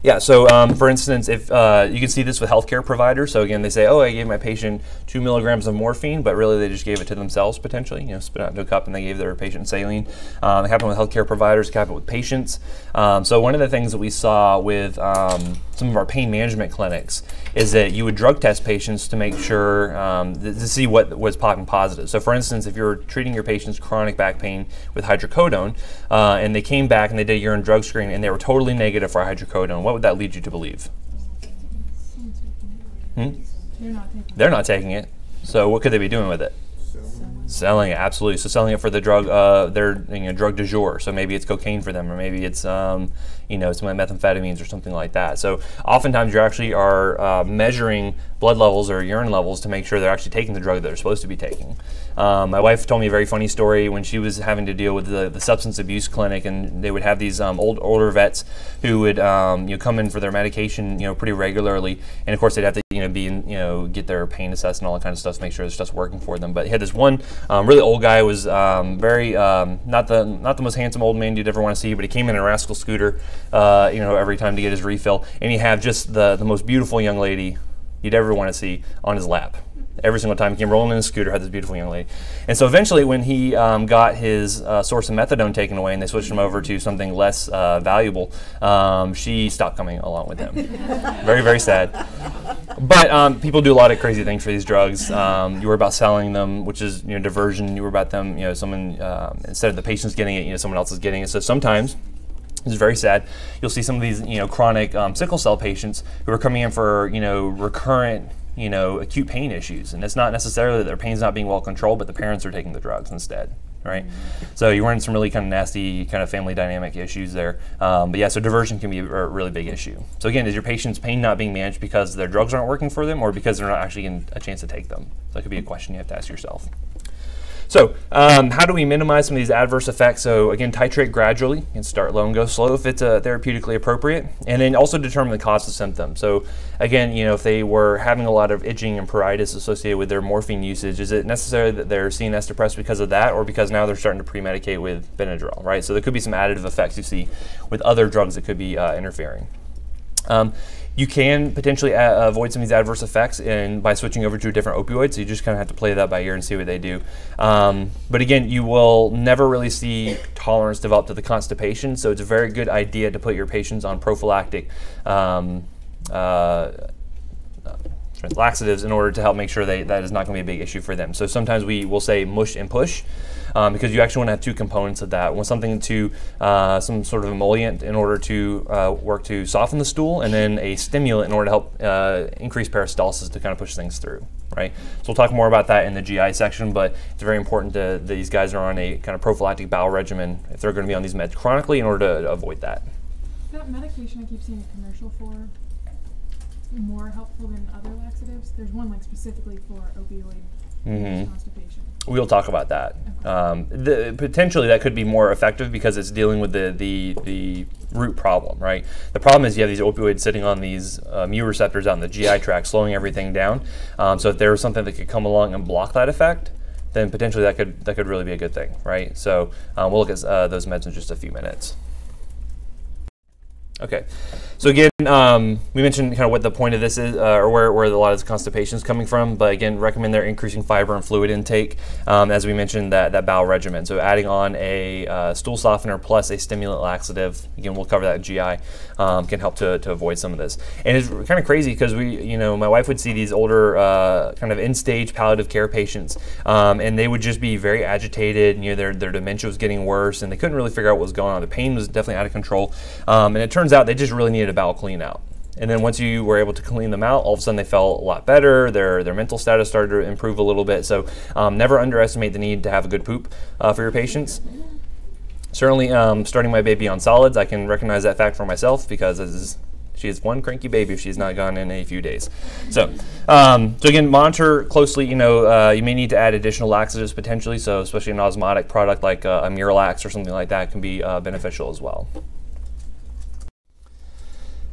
Yeah, so um, for instance, if uh, you can see this with healthcare providers. So again, they say, "Oh, I gave my patient two milligrams of morphine," but really they just gave it to themselves potentially. You know, spit out into a cup and they gave their patient saline. Um, it happened with healthcare providers. It happened with patients. Um, so one of the things that we saw with um, some of our pain management clinics is that you would drug test patients to make sure um, th- to see what was popping positive. So for instance, if you're treating your patient's chronic back pain with hydrocodone, uh, and they came back and they did a urine drug screen and they were totally negative for hydrocodone, what would that lead you to believe? Hmm? They're not taking They're not taking it. So what could they be doing with it? Selling it, absolutely. So selling it for the drug, uh, their you know, drug du jour. So maybe it's cocaine for them, or maybe it's um, you know it's some methamphetamines or something like that. So oftentimes you actually are uh, measuring blood levels or urine levels to make sure they're actually taking the drug that they're supposed to be taking. Um, my wife told me a very funny story when she was having to deal with the, the substance abuse clinic, and they would have these um, old older vets who would um, you know come in for their medication you know pretty regularly, and of course they'd have to you know be you know get their pain assessed and all that kind of stuff to make sure the stuff's working for them. But he had this one um, really old guy was um, very um, not the not the most handsome old man you'd ever want to see, but he came in a rascal scooter, uh, you know every time to get his refill, and he had just the the most beautiful young lady you'd ever want to see on his lap. Every single time he came rolling in his scooter, had this beautiful young lady. And so eventually, when he um, got his uh, source of methadone taken away and they switched him over to something less uh, valuable, um, she stopped coming along with him. very, very sad. But um, people do a lot of crazy things for these drugs. Um, you were about selling them, which is you know diversion. You were about them, you know, someone um, instead of the patients getting it, you know, someone else is getting it. So sometimes it's very sad. You'll see some of these, you know, chronic um, sickle cell patients who are coming in for, you know, recurrent, you know, acute pain issues, and it's not necessarily that their pain's not being well controlled, but the parents are taking the drugs instead, right? So you run into some really kind of nasty kind of family dynamic issues there. Um, but yeah, so diversion can be a, a really big issue. So again, is your patient's pain not being managed because their drugs aren't working for them, or because they're not actually getting a chance to take them? So that could be a question you have to ask yourself. So, um, how do we minimize some of these adverse effects? So, again, titrate gradually and start low and go slow if it's uh, therapeutically appropriate, and then also determine the cause of symptoms. So, again, you know, if they were having a lot of itching and pruritus associated with their morphine usage, is it necessary that they're CNS depressed because of that, or because now they're starting to pre-medicate with Benadryl, right? So, there could be some additive effects you see with other drugs that could be uh, interfering. Um, you can potentially a- avoid some of these adverse effects in, by switching over to a different opioid. So you just kind of have to play that by ear and see what they do. Um, but again, you will never really see tolerance develop to the constipation. So it's a very good idea to put your patients on prophylactic. Um, uh, laxatives in order to help make sure they, that is not going to be a big issue for them. So sometimes we will say mush and push um, because you actually want to have two components of that. One something to uh, some sort of emollient in order to uh, work to soften the stool, and then a stimulant in order to help uh, increase peristalsis to kind of push things through. Right. So we'll talk more about that in the GI section, but it's very important to, that these guys are on a kind of prophylactic bowel regimen if they're going to be on these meds chronically in order to, avoid that. That medication I keep seeing a commercial for more helpful than other laxatives. There's one like specifically for opioid Mhm. constipation. We'll talk about that. Um, the, potentially, that could be more effective because it's dealing with the, the, the root problem, right? The problem is you have these opioids sitting on these uh, mu receptors in the GI tract, slowing everything down. Um, so if there was something that could come along and block that effect, then potentially that could that could really be a good thing, right? So um, we'll look at uh, those meds in just a few minutes. Okay, so again, um, we mentioned kind of what the point of this is, uh, or where, where a lot of the constipation is coming from. But again, recommend they're increasing fiber and fluid intake, um, as we mentioned that that bowel regimen. So adding on a uh, stool softener plus a stimulant laxative. Again, we'll cover that in GI. Um, can help to, to avoid some of this. And it's kind of crazy because we, you know, my wife would see these older uh, kind of end-stage palliative care patients, um, and they would just be very agitated. You know, their their dementia was getting worse, and they couldn't really figure out what was going on. The pain was definitely out of control, um, and it turns out they just really needed a bowel clean out. And then once you were able to clean them out, all of a sudden they felt a lot better. Their their mental status started to improve a little bit. So um, never underestimate the need to have a good poop uh, for your patients. Certainly, um, starting my baby on solids, I can recognize that fact for myself because this is, she is one cranky baby if she's not gone in a few days. So, um, so again, monitor closely. You know, uh, you may need to add additional laxatives potentially. So, especially an osmotic product like uh, a Miralax or something like that can be uh, beneficial as well.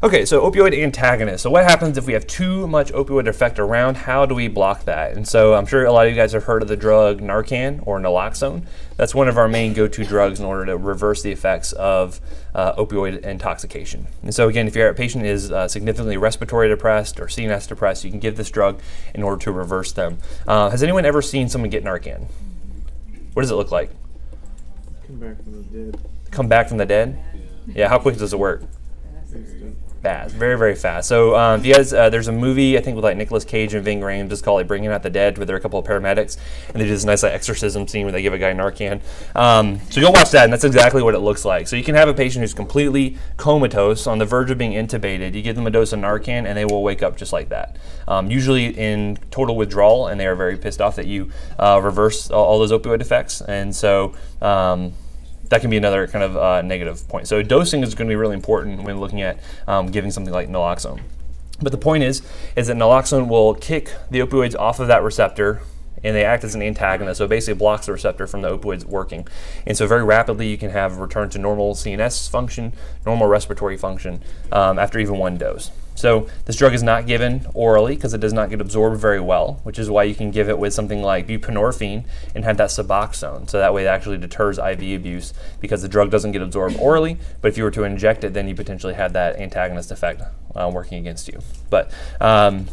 Okay, so opioid antagonists. So what happens if we have too much opioid effect around? How do we block that? And so I'm sure a lot of you guys have heard of the drug Narcan or naloxone. That's one of our main go-to drugs in order to reverse the effects of uh, opioid intoxication. And so again, if your patient is uh, significantly respiratory depressed or CNS depressed, you can give this drug in order to reverse them. Uh, has anyone ever seen someone get Narcan? What does it look like? Come back from the dead. Come back from the dead? Yeah, how quick does it work? Fast, very very fast. So um, if you guys, uh, there's a movie I think with like Nicolas Cage and Ving Rhames, just called like Bringing Out the Dead, where there are a couple of paramedics and they do this nice like exorcism scene where they give a guy Narcan. Um, so you'll watch that, and that's exactly what it looks like. So you can have a patient who's completely comatose, on the verge of being intubated. You give them a dose of Narcan, and they will wake up just like that. Um, usually in total withdrawal, and they are very pissed off that you uh, reverse all, all those opioid effects, and so. That can be another kind of uh, negative point. So dosing is going to be really important when looking at um, giving something like naloxone. But the point is, is that naloxone will kick the opioids off of that receptor and they act as an antagonist. So it basically blocks the receptor from the opioids working. And so very rapidly you can have a return to normal CNS function, normal respiratory function um, after even one dose. So this drug is not given orally because it does not get absorbed very well, which is why you can give it with something like buprenorphine and have that Suboxone. So that way it actually deters IV abuse because the drug doesn't get absorbed orally. But if you were to inject it, then you potentially have that antagonist effect uh, working against you. But um,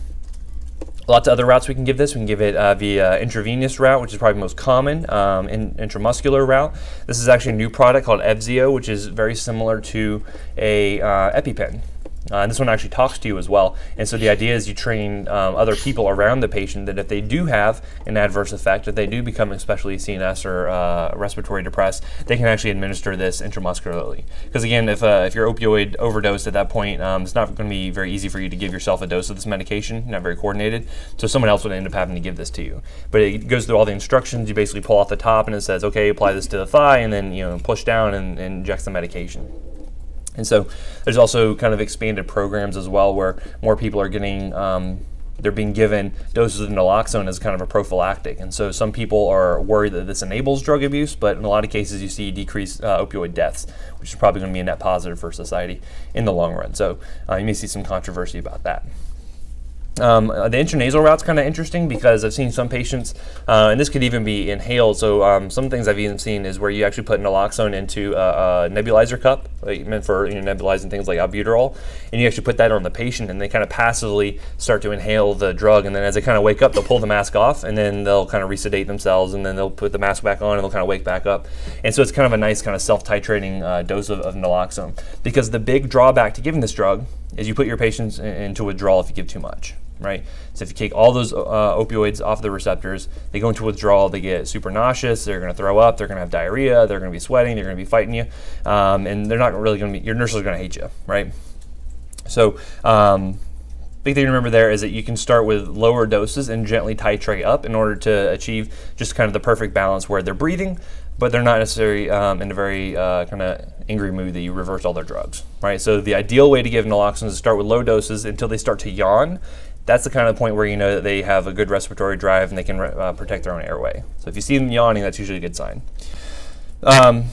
Lots of other routes we can give this. We can give it uh, via intravenous route, which is probably most common, um, in, intramuscular route. This is actually a new product called Evzio, which is very similar to a uh, EpiPen. Uh, and this one actually talks to you as well. And so the idea is you train um, other people around the patient that if they do have an adverse effect, if they do become especially CNS or uh, respiratory depressed, they can actually administer this intramuscularly. Because again, if, uh, if you're opioid overdosed at that point, um, it's not going to be very easy for you to give yourself a dose of this medication, not very coordinated. So someone else would end up having to give this to you. But it goes through all the instructions. You basically pull off the top and it says, okay, apply this to the thigh, and then you know push down and, and injects the medication. And so there's also kind of expanded programs as well where more people are getting, um, they're being given doses of naloxone as kind of a prophylactic. And so some people are worried that this enables drug abuse, but in a lot of cases you see decreased uh, opioid deaths, which is probably going to be a net positive for society in the long run. So uh, you may see some controversy about that. Um, uh, the intranasal route is kind of interesting because I've seen some patients, uh, and this could even be inhaled. So um, some things I've even seen is where you actually put naloxone into a, a nebulizer cup, like meant for you know, nebulizing things like albuterol, and you actually put that on the patient, and they kind of passively start to inhale the drug, and then as they kind of wake up, they'll pull the mask off, and then they'll kind of resedate themselves, and then they'll put the mask back on, and they'll kind of wake back up, and so it's kind of a nice kind of self-titrating uh, dose of, of naloxone. Because the big drawback to giving this drug is you put your patients into withdrawal if you give too much right? So if you take all those uh, opioids off the receptors, they go into withdrawal, they get super nauseous, they're going to throw up, they're going to have diarrhea, they're going to be sweating, they're going to be fighting you, um, and they're not really going to be, your nurses are going to hate you, right? So, um, big thing to remember there is that you can start with lower doses and gently titrate up in order to achieve just kind of the perfect balance where they're breathing, but they're not necessarily um, in a very uh, kind of angry mood that you reverse all their drugs, right? So the ideal way to give naloxone is to start with low doses until they start to yawn, that's the kind of point where you know that they have a good respiratory drive and they can uh, protect their own airway. So if you see them yawning, that's usually a good sign. Um,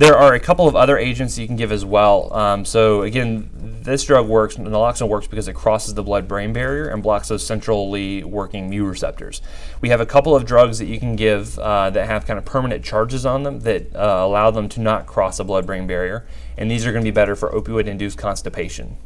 there are a couple of other agents you can give as well. Um, so again, this drug works, naloxone works because it crosses the blood-brain barrier and blocks those centrally working mu receptors. We have a couple of drugs that you can give uh, that have kind of permanent charges on them that uh, allow them to not cross the blood-brain barrier, and these are going to be better for opioid-induced constipation.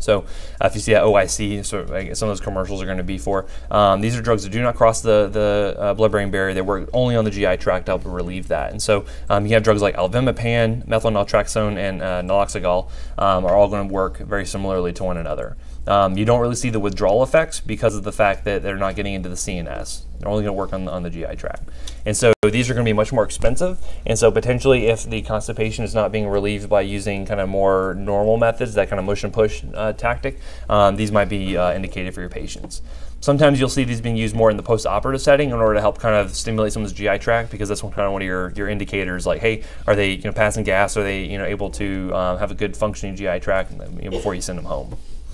So uh, if you see that OIC, so some of those commercials are going to be for. Um, these are drugs that do not cross the, the uh, blood-brain barrier. They work only on the GI tract to help relieve that. And so um, you have drugs like alvimipan, methyl naltrexone, and uh, naloxegol um, are all going to work very similarly to one another. Um, you don't really see the withdrawal effects because of the fact that they're not getting into the CNS. They're only going to work on, on the GI tract. And so these are going to be much more expensive. And so potentially if the constipation is not being relieved by using kind of more normal methods, that kind of and push uh, tactic, um, these might be uh, indicated for your patients. Sometimes you'll see these being used more in the post-operative setting in order to help kind of stimulate someone's GI tract because that's one, kind of one of your, your indicators. Like, hey, are they you know passing gas? Are they you know able to uh, have a good functioning GI tract before you send them home?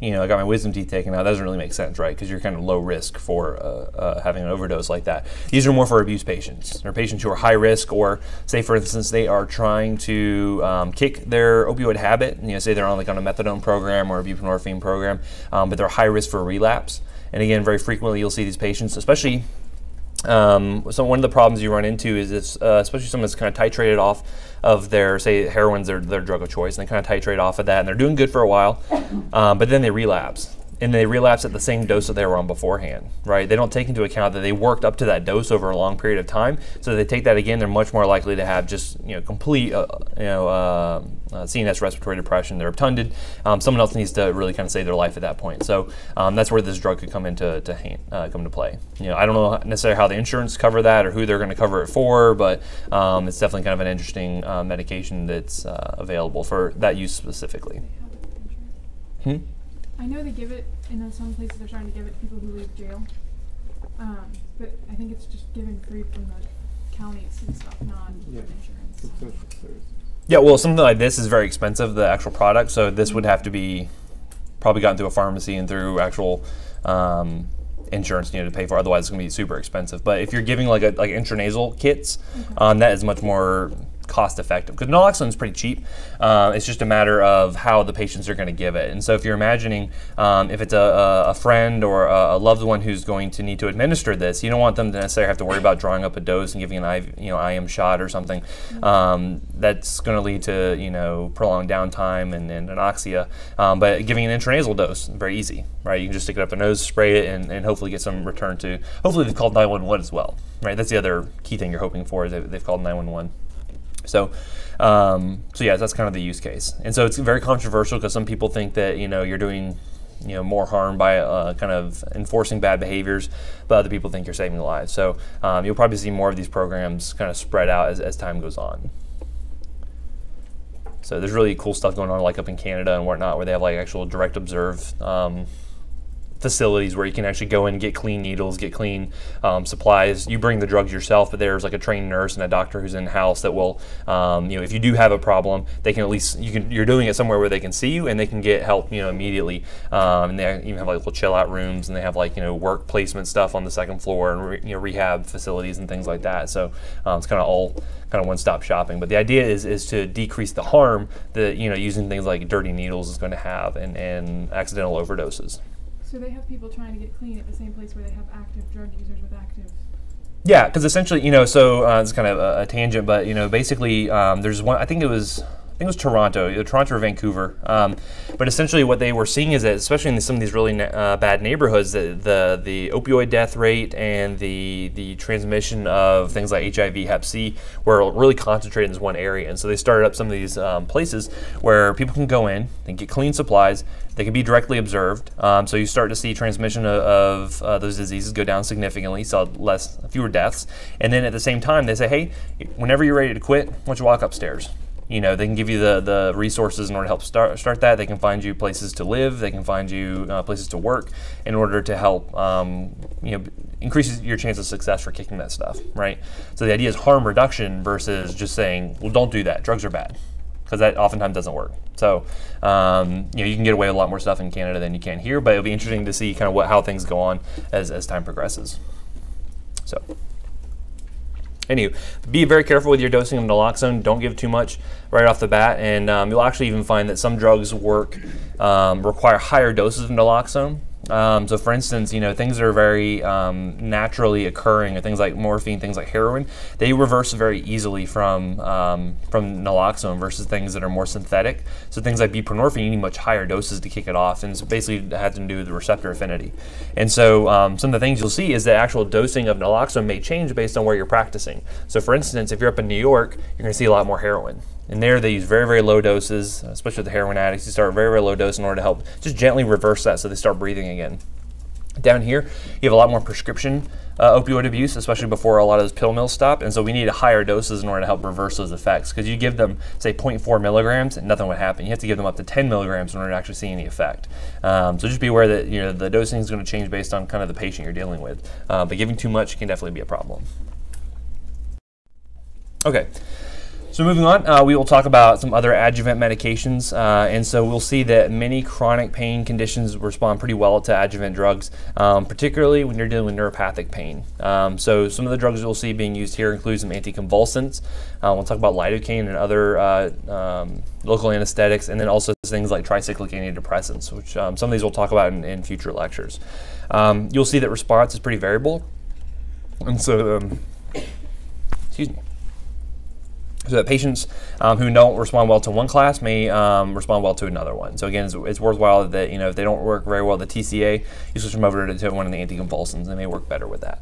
you know, I got my wisdom teeth taken out, that doesn't really make sense, right? Because you're kind of low risk for uh, uh, having an overdose like that. These are more for abuse patients. They're patients who are high risk, or say, for instance, they are trying to um, kick their opioid habit. You know, say they're on like on a methadone program or a buprenorphine program, um, but they're high risk for relapse. And again, very frequently you'll see these patients, especially Um, so one of the problems you run into is this, uh, especially someone that's kind of titrated off of their, say, heroin's their, their drug of choice, and they kind of titrate off of that, and they're doing good for a while, um, but then they relapse. And they relapse at the same dose that they were on beforehand, right? They don't take into account that they worked up to that dose over a long period of time. So they take that again, they're much more likely to have just you know complete uh, you know uh, uh, CNS respiratory depression. They're obtunded. Um, someone else needs to really kind of save their life at that point. So um, that's where this drug could come into to hand, uh, come to play. You know, I don't know necessarily how the insurance cover that or who they're going to cover it for, but um, it's definitely kind of an interesting uh, medication that's uh, available for that use specifically. They have it for insurance. Hmm? I know they give it in some places. They're trying to give it to people who leave jail, um, but I think it's just given free from the counties and stuff, not Yeah. from insurance. It's social services. Yeah, well, something like this is very expensive, the actual product. So this would have to be probably gotten through a pharmacy and through actual um, insurance you know, to pay for. Otherwise, it's going to be super expensive. But if you're giving like a, like intranasal kits, um, that is much more cost effective because naloxone is pretty cheap. Uh, it's just a matter of how the patients are going to give it. And so if you're imagining um, if it's a, a, friend or a, loved one who's going to need to administer this, you don't want them to necessarily have to worry about drawing up a dose and giving an IV, you know IM shot or something. Um, that's going to lead to you know prolonged downtime and, and anoxia. Um, but giving an intranasal dose, very easy, right? You can just stick it up their nose, spray it, and, and hopefully get some return to. Hopefully they've called 911 as well, right? That's the other key thing you're hoping for is they've called 911. So, um, so yeah, that's kind of the use case. And so it's very controversial because some people think that you know you're doing you know more harm by uh, kind of enforcing bad behaviors, but other people think you're saving lives. So um, you'll probably see more of these programs kind of spread out as, as time goes on. So there's really cool stuff going on, like up in Canada and whatnot, where they have like actual direct observe um, facilities where you can actually go in and get clean needles, get clean um, supplies. You bring the drugs yourself, but there's like a trained nurse and a doctor who's in house that will, um, you know, if you do have a problem, they can at least you can you're doing it somewhere where they can see you and they can get help, you know, immediately. Um, and they even have like little chill out rooms and they have like you know work placement stuff on the second floor and re, you know rehab facilities and things like that. So um, it's kind of all kind of one stop shopping. But the idea is is to decrease the harm that you know using things like dirty needles is going to have and and accidental overdoses. So they have people trying to get clean at the same place where they have active drug users with active. Yeah, because essentially, you know, so uh, it's kind of a, a tangent, but you know, basically, um, there's one. I think it was. I think it was Toronto, either Toronto or Vancouver. Um, but essentially, what they were seeing is that, especially in some of these really uh, bad neighborhoods, the, the the opioid death rate and the the transmission of things like HIV, Hep C were really concentrated in this one area. And so they started up some of these um, places where people can go in, they get clean supplies, they can be directly observed. Um, so you start to see transmission of, of uh, those diseases go down significantly, so less, fewer deaths. And then at the same time, they say, hey, whenever you're ready to quit, why don't you walk upstairs? You know, they can give you the, the resources in order to help start, start that. They can find you places to live. They can find you uh, places to work in order to help, um, you know, increases your chance of success for kicking that stuff, right? So the idea is harm reduction versus just saying, well, don't do that. Drugs are bad because that oftentimes doesn't work. So, um, you know, you can get away with a lot more stuff in Canada than you can here, but it'll be interesting to see kind of what how things go on as, as time progresses. So, anyway, be very careful with your dosing of naloxone. Don't give too much right off the bat, and um, you'll actually even find that some drugs work um, require higher doses of naloxone. Um, so, for instance, you know things that are very um, naturally occurring, or things like morphine, things like heroin, they reverse very easily from um, from naloxone versus things that are more synthetic. So, things like buprenorphine, you need much higher doses to kick it off, and it's basically it has to do with the receptor affinity. And so, um, some of the things you'll see is that actual dosing of naloxone may change based on where you're practicing. So, for instance, if you're up in New York, you're going to see a lot more heroin. And there they use very, very low doses, especially with the heroin addicts. You start very, very low dose in order to help just gently reverse that so they start breathing again. Down here, you have a lot more prescription uh, opioid abuse, especially before a lot of those pill mills stop. And so we need higher doses in order to help reverse those effects. Because you give them, say, 0.4 milligrams, and nothing would happen. You have to give them up to 10 milligrams in order to actually see any effect. Um, so just be aware that you know the dosing is going to change based on kind of the patient you're dealing with. Uh, but giving too much can definitely be a problem. Okay. So moving on, uh, we will talk about some other adjuvant medications, uh, and so we'll see that many chronic pain conditions respond pretty well to adjuvant drugs, um, particularly when you're dealing with neuropathic pain. Um, so some of the drugs you'll see being used here include some anticonvulsants. Uh, we'll talk about lidocaine and other uh, um, local anesthetics, and then also things like tricyclic antidepressants, which um, some of these we'll talk about in, in future lectures. Um, you'll see that response is pretty variable. And so, um, excuse me. So that patients um, who don't respond well to one class may um, respond well to another one. So again, it's, it's, worthwhile that you know if they don't work very well the TCA, you switch them over to, to one of the anticonvulsants. They may work better with that.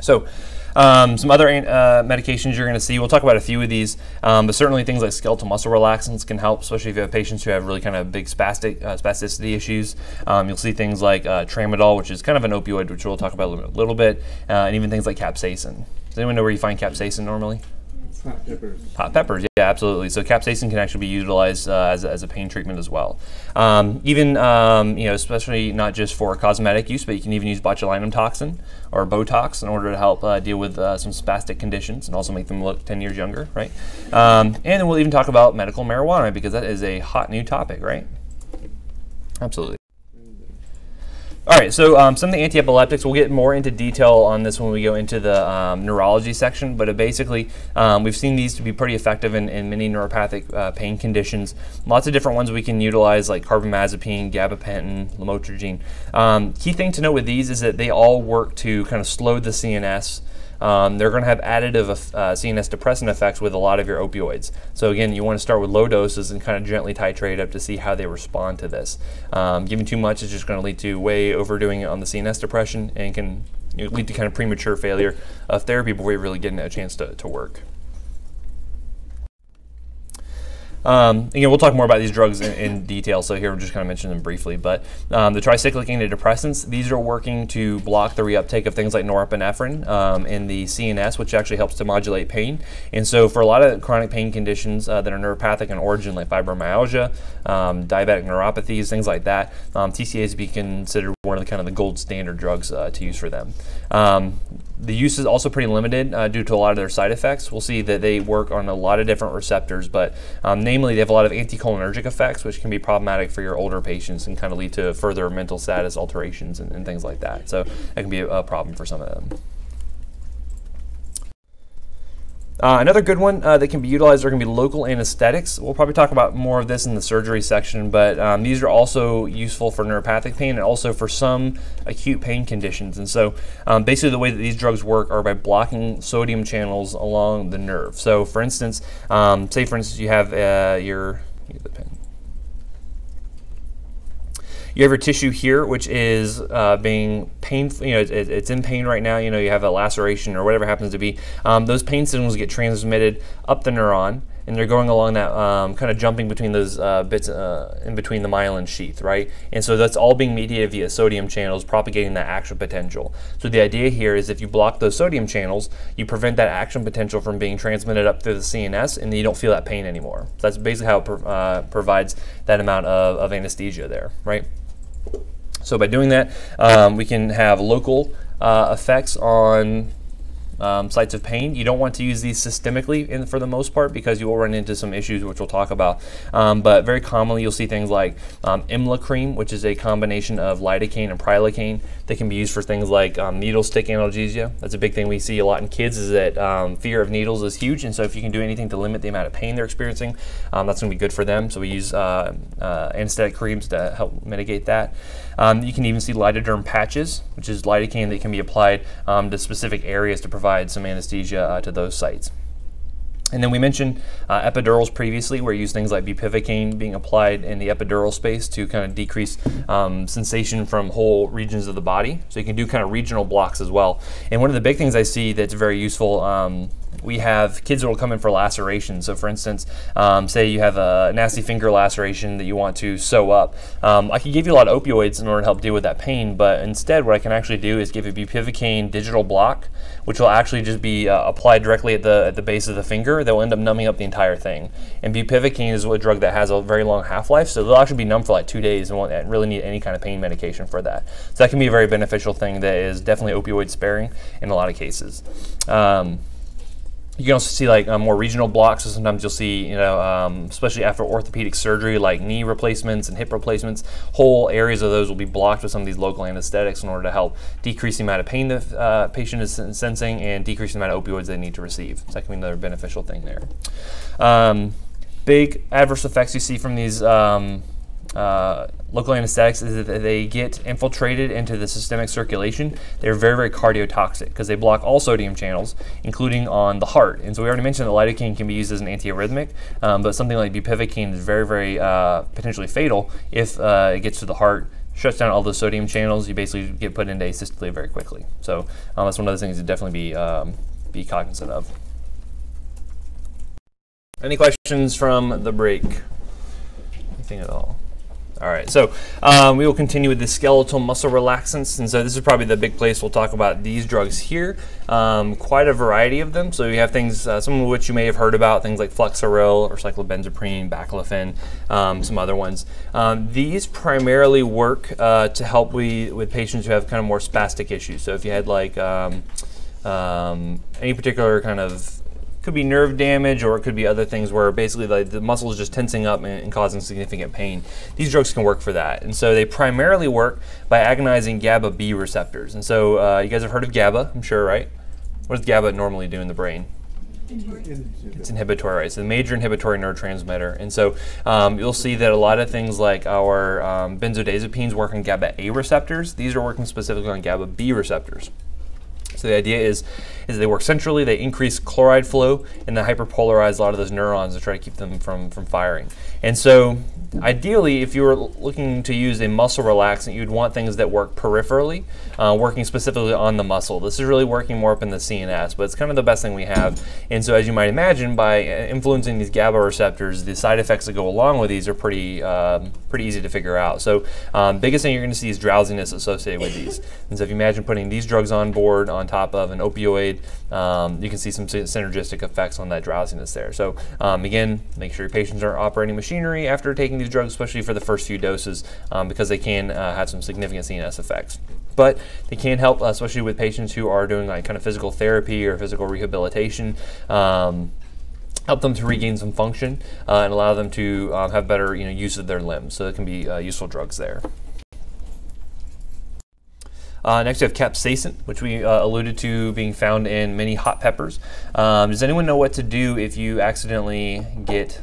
So. Um, some other uh, medications you're going to see, we'll talk about a few of these, um, but certainly things like skeletal muscle relaxants can help, especially if you have patients who have really kind of big spastic uh, spasticity issues. Um, you'll see things like uh, tramadol, which is kind of an opioid, which we'll talk about a little, bit, uh, and even things like capsaicin. Does anyone know where you find capsaicin normally? Hot peppers. Hot peppers, yeah, absolutely. So capsaicin can actually be utilized uh, as, a, as a pain treatment as well. Um, even, um, you know, especially not just for cosmetic use, but you can even use botulinum toxin or Botox in order to help uh, deal with uh, some spastic conditions and also make them look 10 years younger, right? Um, and then we'll even talk about medical marijuana because that is a hot new topic, right? Absolutely. All right, so um, some of the antiepileptics, we'll get more into detail on this when we go into the um, neurology section, but basically um, we've seen these to be pretty effective in, in many neuropathic uh, pain conditions. Lots of different ones we can utilize like carbamazepine, gabapentin, lamotrigine. Um, key thing to note with these is that they all work to kind of slow the CNS um, they're going to have additive uh, CNS depressant effects with a lot of your opioids. So again, you want to start with low doses and kind of gently titrate up to see how they respond to this. Um, giving too much is just going to lead to way overdoing it on the CNS depression and can lead to kind of premature failure of therapy before you're really getting a chance to, to work. Um, again, we'll talk more about these drugs in, in, detail. So here, we'll just kind of mention them briefly. But um, the tricyclic antidepressants, these are working to block the reuptake of things like norepinephrine um, in the CNS, which actually helps to modulate pain. And so, for a lot of chronic pain conditions uh, that are neuropathic in origin, like fibromyalgia, um, diabetic neuropathies, things like that, um, TCAs be considered one of the kind of the gold standard drugs uh, to use for them. The use is also pretty limited uh, due to a lot of their side effects. We'll see that they work on a lot of different receptors, but um, namely, they have a lot of anticholinergic effects, which can be problematic for your older patients and kind of lead to further mental status alterations and, and things like that. So that can be a, a problem for some of them. Uh, another good one uh, that can be utilized are going to be local anesthetics. We'll probably talk about more of this in the surgery section, but um, these are also useful for neuropathic pain and also for some acute pain conditions. And so um, basically the way that these drugs work are by blocking sodium channels along the nerve. So for instance, um, say for instance you have uh, your, You have your tissue here, which is uh, being painful. You know, it, it's in pain right now. You know, you have a laceration or whatever happens to be. Um, those pain signals get transmitted up the neuron, and they're going along that um, kind of jumping between those uh, bits uh, in between the myelin sheath, right? And so that's all being mediated via sodium channels, propagating that action potential. So the idea here is if you block those sodium channels, you prevent that action potential from being transmitted up through the CNS, and you don't feel that pain anymore. So that's basically how it pro uh, provides that amount of, of anesthesia there, right? So by doing that, um, we can have local uh, effects on um, sites of pain. You don't want to use these systemically in, for the most part because you will run into some issues which we'll talk about. Um, but very commonly you'll see things like um, cream, which is a combination of lidocaine and prilocaine that can be used for things like um, needle stick analgesia. That's a big thing we see a lot in kids is that um, fear of needles is huge. And so if you can do anything to limit the amount of pain they're experiencing, um, that's going to be good for them. So we use uh, uh, anesthetic creams to help mitigate that. Um, you can even see lidoderm patches, which is lidocaine that can be applied um, to specific areas to provide some anesthesia uh, to those sites. And then we mentioned uh, epidurals previously, where you use things like bupivacaine being applied in the epidural space to kind of decrease um, sensation from whole regions of the body. So you can do kind of regional blocks as well. And one of the big things I see that's very useful um, we have kids that will come in for lacerations. So, for instance, um, say you have a nasty finger laceration that you want to sew up. Um, I can give you a lot of opioids in order to help deal with that pain, but instead, what I can actually do is give a bupivacaine digital block, which will actually just be uh, applied directly at the at the base of the finger. That will end up numbing up the entire thing. And bupivacaine is a drug that has a very long half life, so they'll actually be numb for like two days and won't really need any kind of pain medication for that. So that can be a very beneficial thing that is definitely opioid sparing in a lot of cases. Um, you can also see like uh, more regional blocks. So sometimes you'll see, you know, um, especially after orthopedic surgery, like knee replacements and hip replacements, whole areas of those will be blocked with some of these local anesthetics in order to help decrease the amount of pain the uh, patient is sensing and decrease the amount of opioids they need to receive. So that can be another beneficial thing there. Um, big adverse effects you see from these um, uh, local anesthetics is that they get infiltrated into the systemic circulation. They're very, very cardiotoxic because they block all sodium channels, including on the heart. And so we already mentioned that lidocaine can be used as an antiarrhythmic, um, but something like bupivacaine is very, very uh, potentially fatal if uh, it gets to the heart. Shuts down all the sodium channels. You basically get put into asystole very quickly. So um, that's one of the things to definitely be um, be cognizant of. Any questions from the break? Anything at all? All right, so um, we will continue with the skeletal muscle relaxants, and so this is probably the big place we'll talk about these drugs here. Um, quite a variety of them. So you have things, uh, some of which you may have heard about, things like Flexeril or cyclobenzaprine, baclofen, um, some other ones. Um, these primarily work uh, to help we, with patients who have kind of more spastic issues. So if you had like um, um, any particular kind of could be nerve damage or it could be other things where basically the, muscle is just tensing up and, and, causing significant pain. These drugs can work for that. And so they primarily work by agonizing GABA B receptors. And so uh, you guys have heard of GABA, I'm sure, right? What does GABA normally do in the brain? It's inhibitory, right? It's a major inhibitory neurotransmitter. And so um, you'll see that a lot of things like our um, benzodiazepines work on GABA A receptors. These are working specifically on GABA B receptors. So the idea is, is they work centrally, they increase chloride flow, and they hyperpolarize a lot of those neurons to try to keep them from, from firing. And so ideally, if you were looking to use a muscle relaxant, you'd want things that work peripherally, uh, working specifically on the muscle. This is really working more up in the CNS, but it's kind of the best thing we have. And so as you might imagine, by uh, influencing these GABA receptors, the side effects that go along with these are pretty, um, pretty easy to figure out. So um, biggest thing you're going to see is drowsiness associated with these. And so if you imagine putting these drugs on board on top of an opioid, um, you can see some synergistic effects on that drowsiness there. So um, again, make sure your patients aren't operating machinery after taking these drugs, especially for the first few doses, um, because they can uh, have some significant CNS effects. But they can help, uh, especially with patients who are doing like kind of physical therapy or physical rehabilitation um, help them to regain some function uh, and allow them to um, have better you know, use of their limbs. So it can be uh, useful drugs there. Uh, next, we have capsaicin, which we uh, alluded to being found in many hot peppers. Um, does anyone know what to do if you accidentally get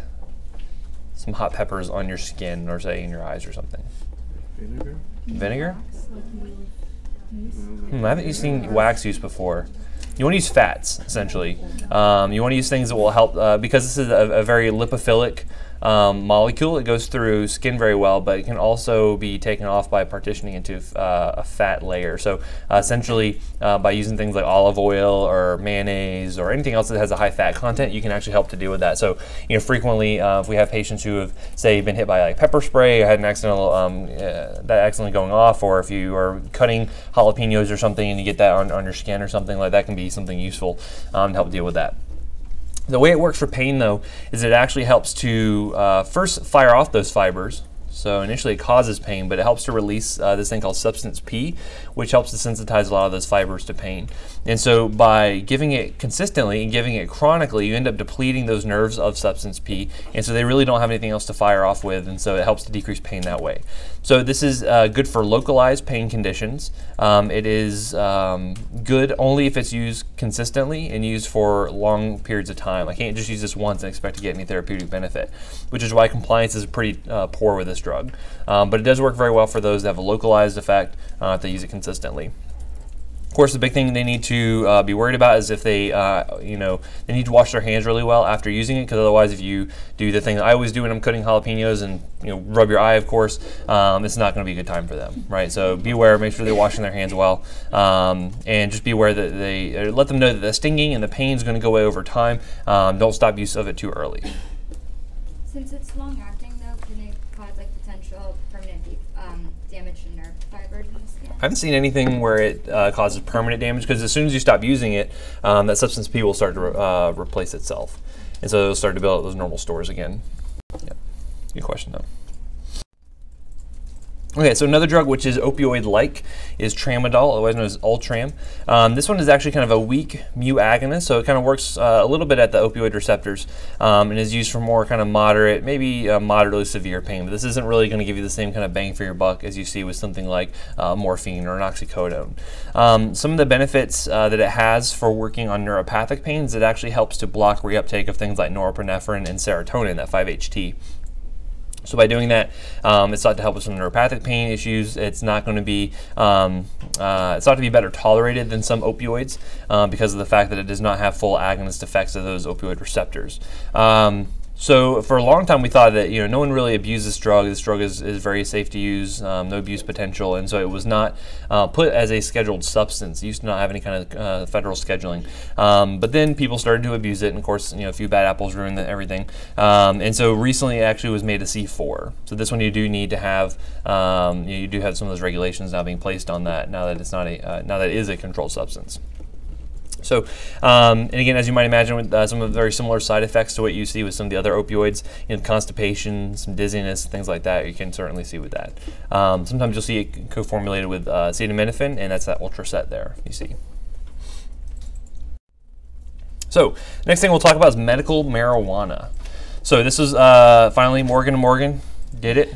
some hot peppers on your skin or say in your eyes or something? Vinegar? Vinegar? Hmm, I haven't seen wax use before. You want to use fats, essentially. Um, you want to use things that will help, uh, because this is a, a very lipophilic um, molecule. It goes through skin very well, but it can also be taken off by partitioning into uh, a fat layer. So uh, essentially, uh, by using things like olive oil or mayonnaise or anything else that has a high fat content, you can actually help to deal with that. So you know, frequently, uh, if we have patients who have, say, been hit by like pepper spray, or had an accidental um, uh, that accidentally going off, or if you are cutting jalapenos or something and you get that on, on your skin or something like that, can be something useful um, to help deal with that. The way it works for pain, though, is it actually helps to uh, first fire off those fibers. So initially it causes pain, but it helps to release uh, this thing called substance P, which helps to sensitize a lot of those fibers to pain. And so by giving it consistently and giving it chronically, you end up depleting those nerves of substance P, and so they really don't have anything else to fire off with, and so it helps to decrease pain that way. So this is uh, good for localized pain conditions. Um, it is um, good only if it's used consistently and used for long periods of time. I can't just use this once and expect to get any therapeutic benefit, which is why compliance is pretty uh, poor with this drug. Um, but it does work very well for those that have a localized effect uh, if they use it consistently. Of course, the big thing they need to uh, be worried about is if they, uh, you know, they need to wash their hands really well after using it, because otherwise, if you do the thing that I always do when I'm cutting jalapenos and you know rub your eye, of course, um, it's not going to be a good time for them, right? So be aware, make sure they're washing their hands well, um, and just be aware that they uh, let them know that the stinging and the pain is going to go away over time. Um, don't stop use of it too early. Since it's long acting, though, can it cause like potential permanent um, damage to nerve fibers in the skin? I haven't seen anything where it uh, causes permanent damage because as soon as you stop using it, um, that substance P will start to re- uh, replace itself. And so it'll start to build up those normal stores again. Yep. Good question, though. Okay, so another drug which is opioid-like is tramadol, otherwise known as Ultram. Um, this one is actually kind of a weak mu agonist, so it kind of works uh, a little bit at the opioid receptors um, and is used for more kind of moderate, maybe uh, moderately severe pain. But this isn't really going to give you the same kind of bang for your buck as you see with something like uh, morphine or an oxycodone. Um, some of the benefits uh, that it has for working on neuropathic pains, it actually helps to block reuptake of things like norepinephrine and serotonin, that 5-HT. So by doing that, um, it's thought to help with some neuropathic pain issues. It's not going to be um, uh, it's thought to be better tolerated than some opioids uh, because of the fact that it does not have full agonist effects of those opioid receptors. Um, so for a long time, we thought that you know no one really abused this drug. This drug is, is very safe to use, um, no abuse potential, and so it was not uh, put as a scheduled substance. It used to not have any kind of uh, federal scheduling. Um, but then people started to abuse it, and of course, you know, a few bad apples ruined everything. Um, and so recently, it actually was made a C4. So this one you do need to have. Um, you, you do have some of those regulations now being placed on that. Now that it's not a uh, now that it is a controlled substance. So, um, and again, as you might imagine, with uh, some of the very similar side effects to what you see with some of the other opioids, you know, constipation, some dizziness, things like that, you can certainly see with that. Um, sometimes you'll see it co-formulated with uh, acetaminophen, and that's that Ultracet there you see. So, next thing we'll talk about is medical marijuana. So this is uh, finally Morgan & Morgan did it.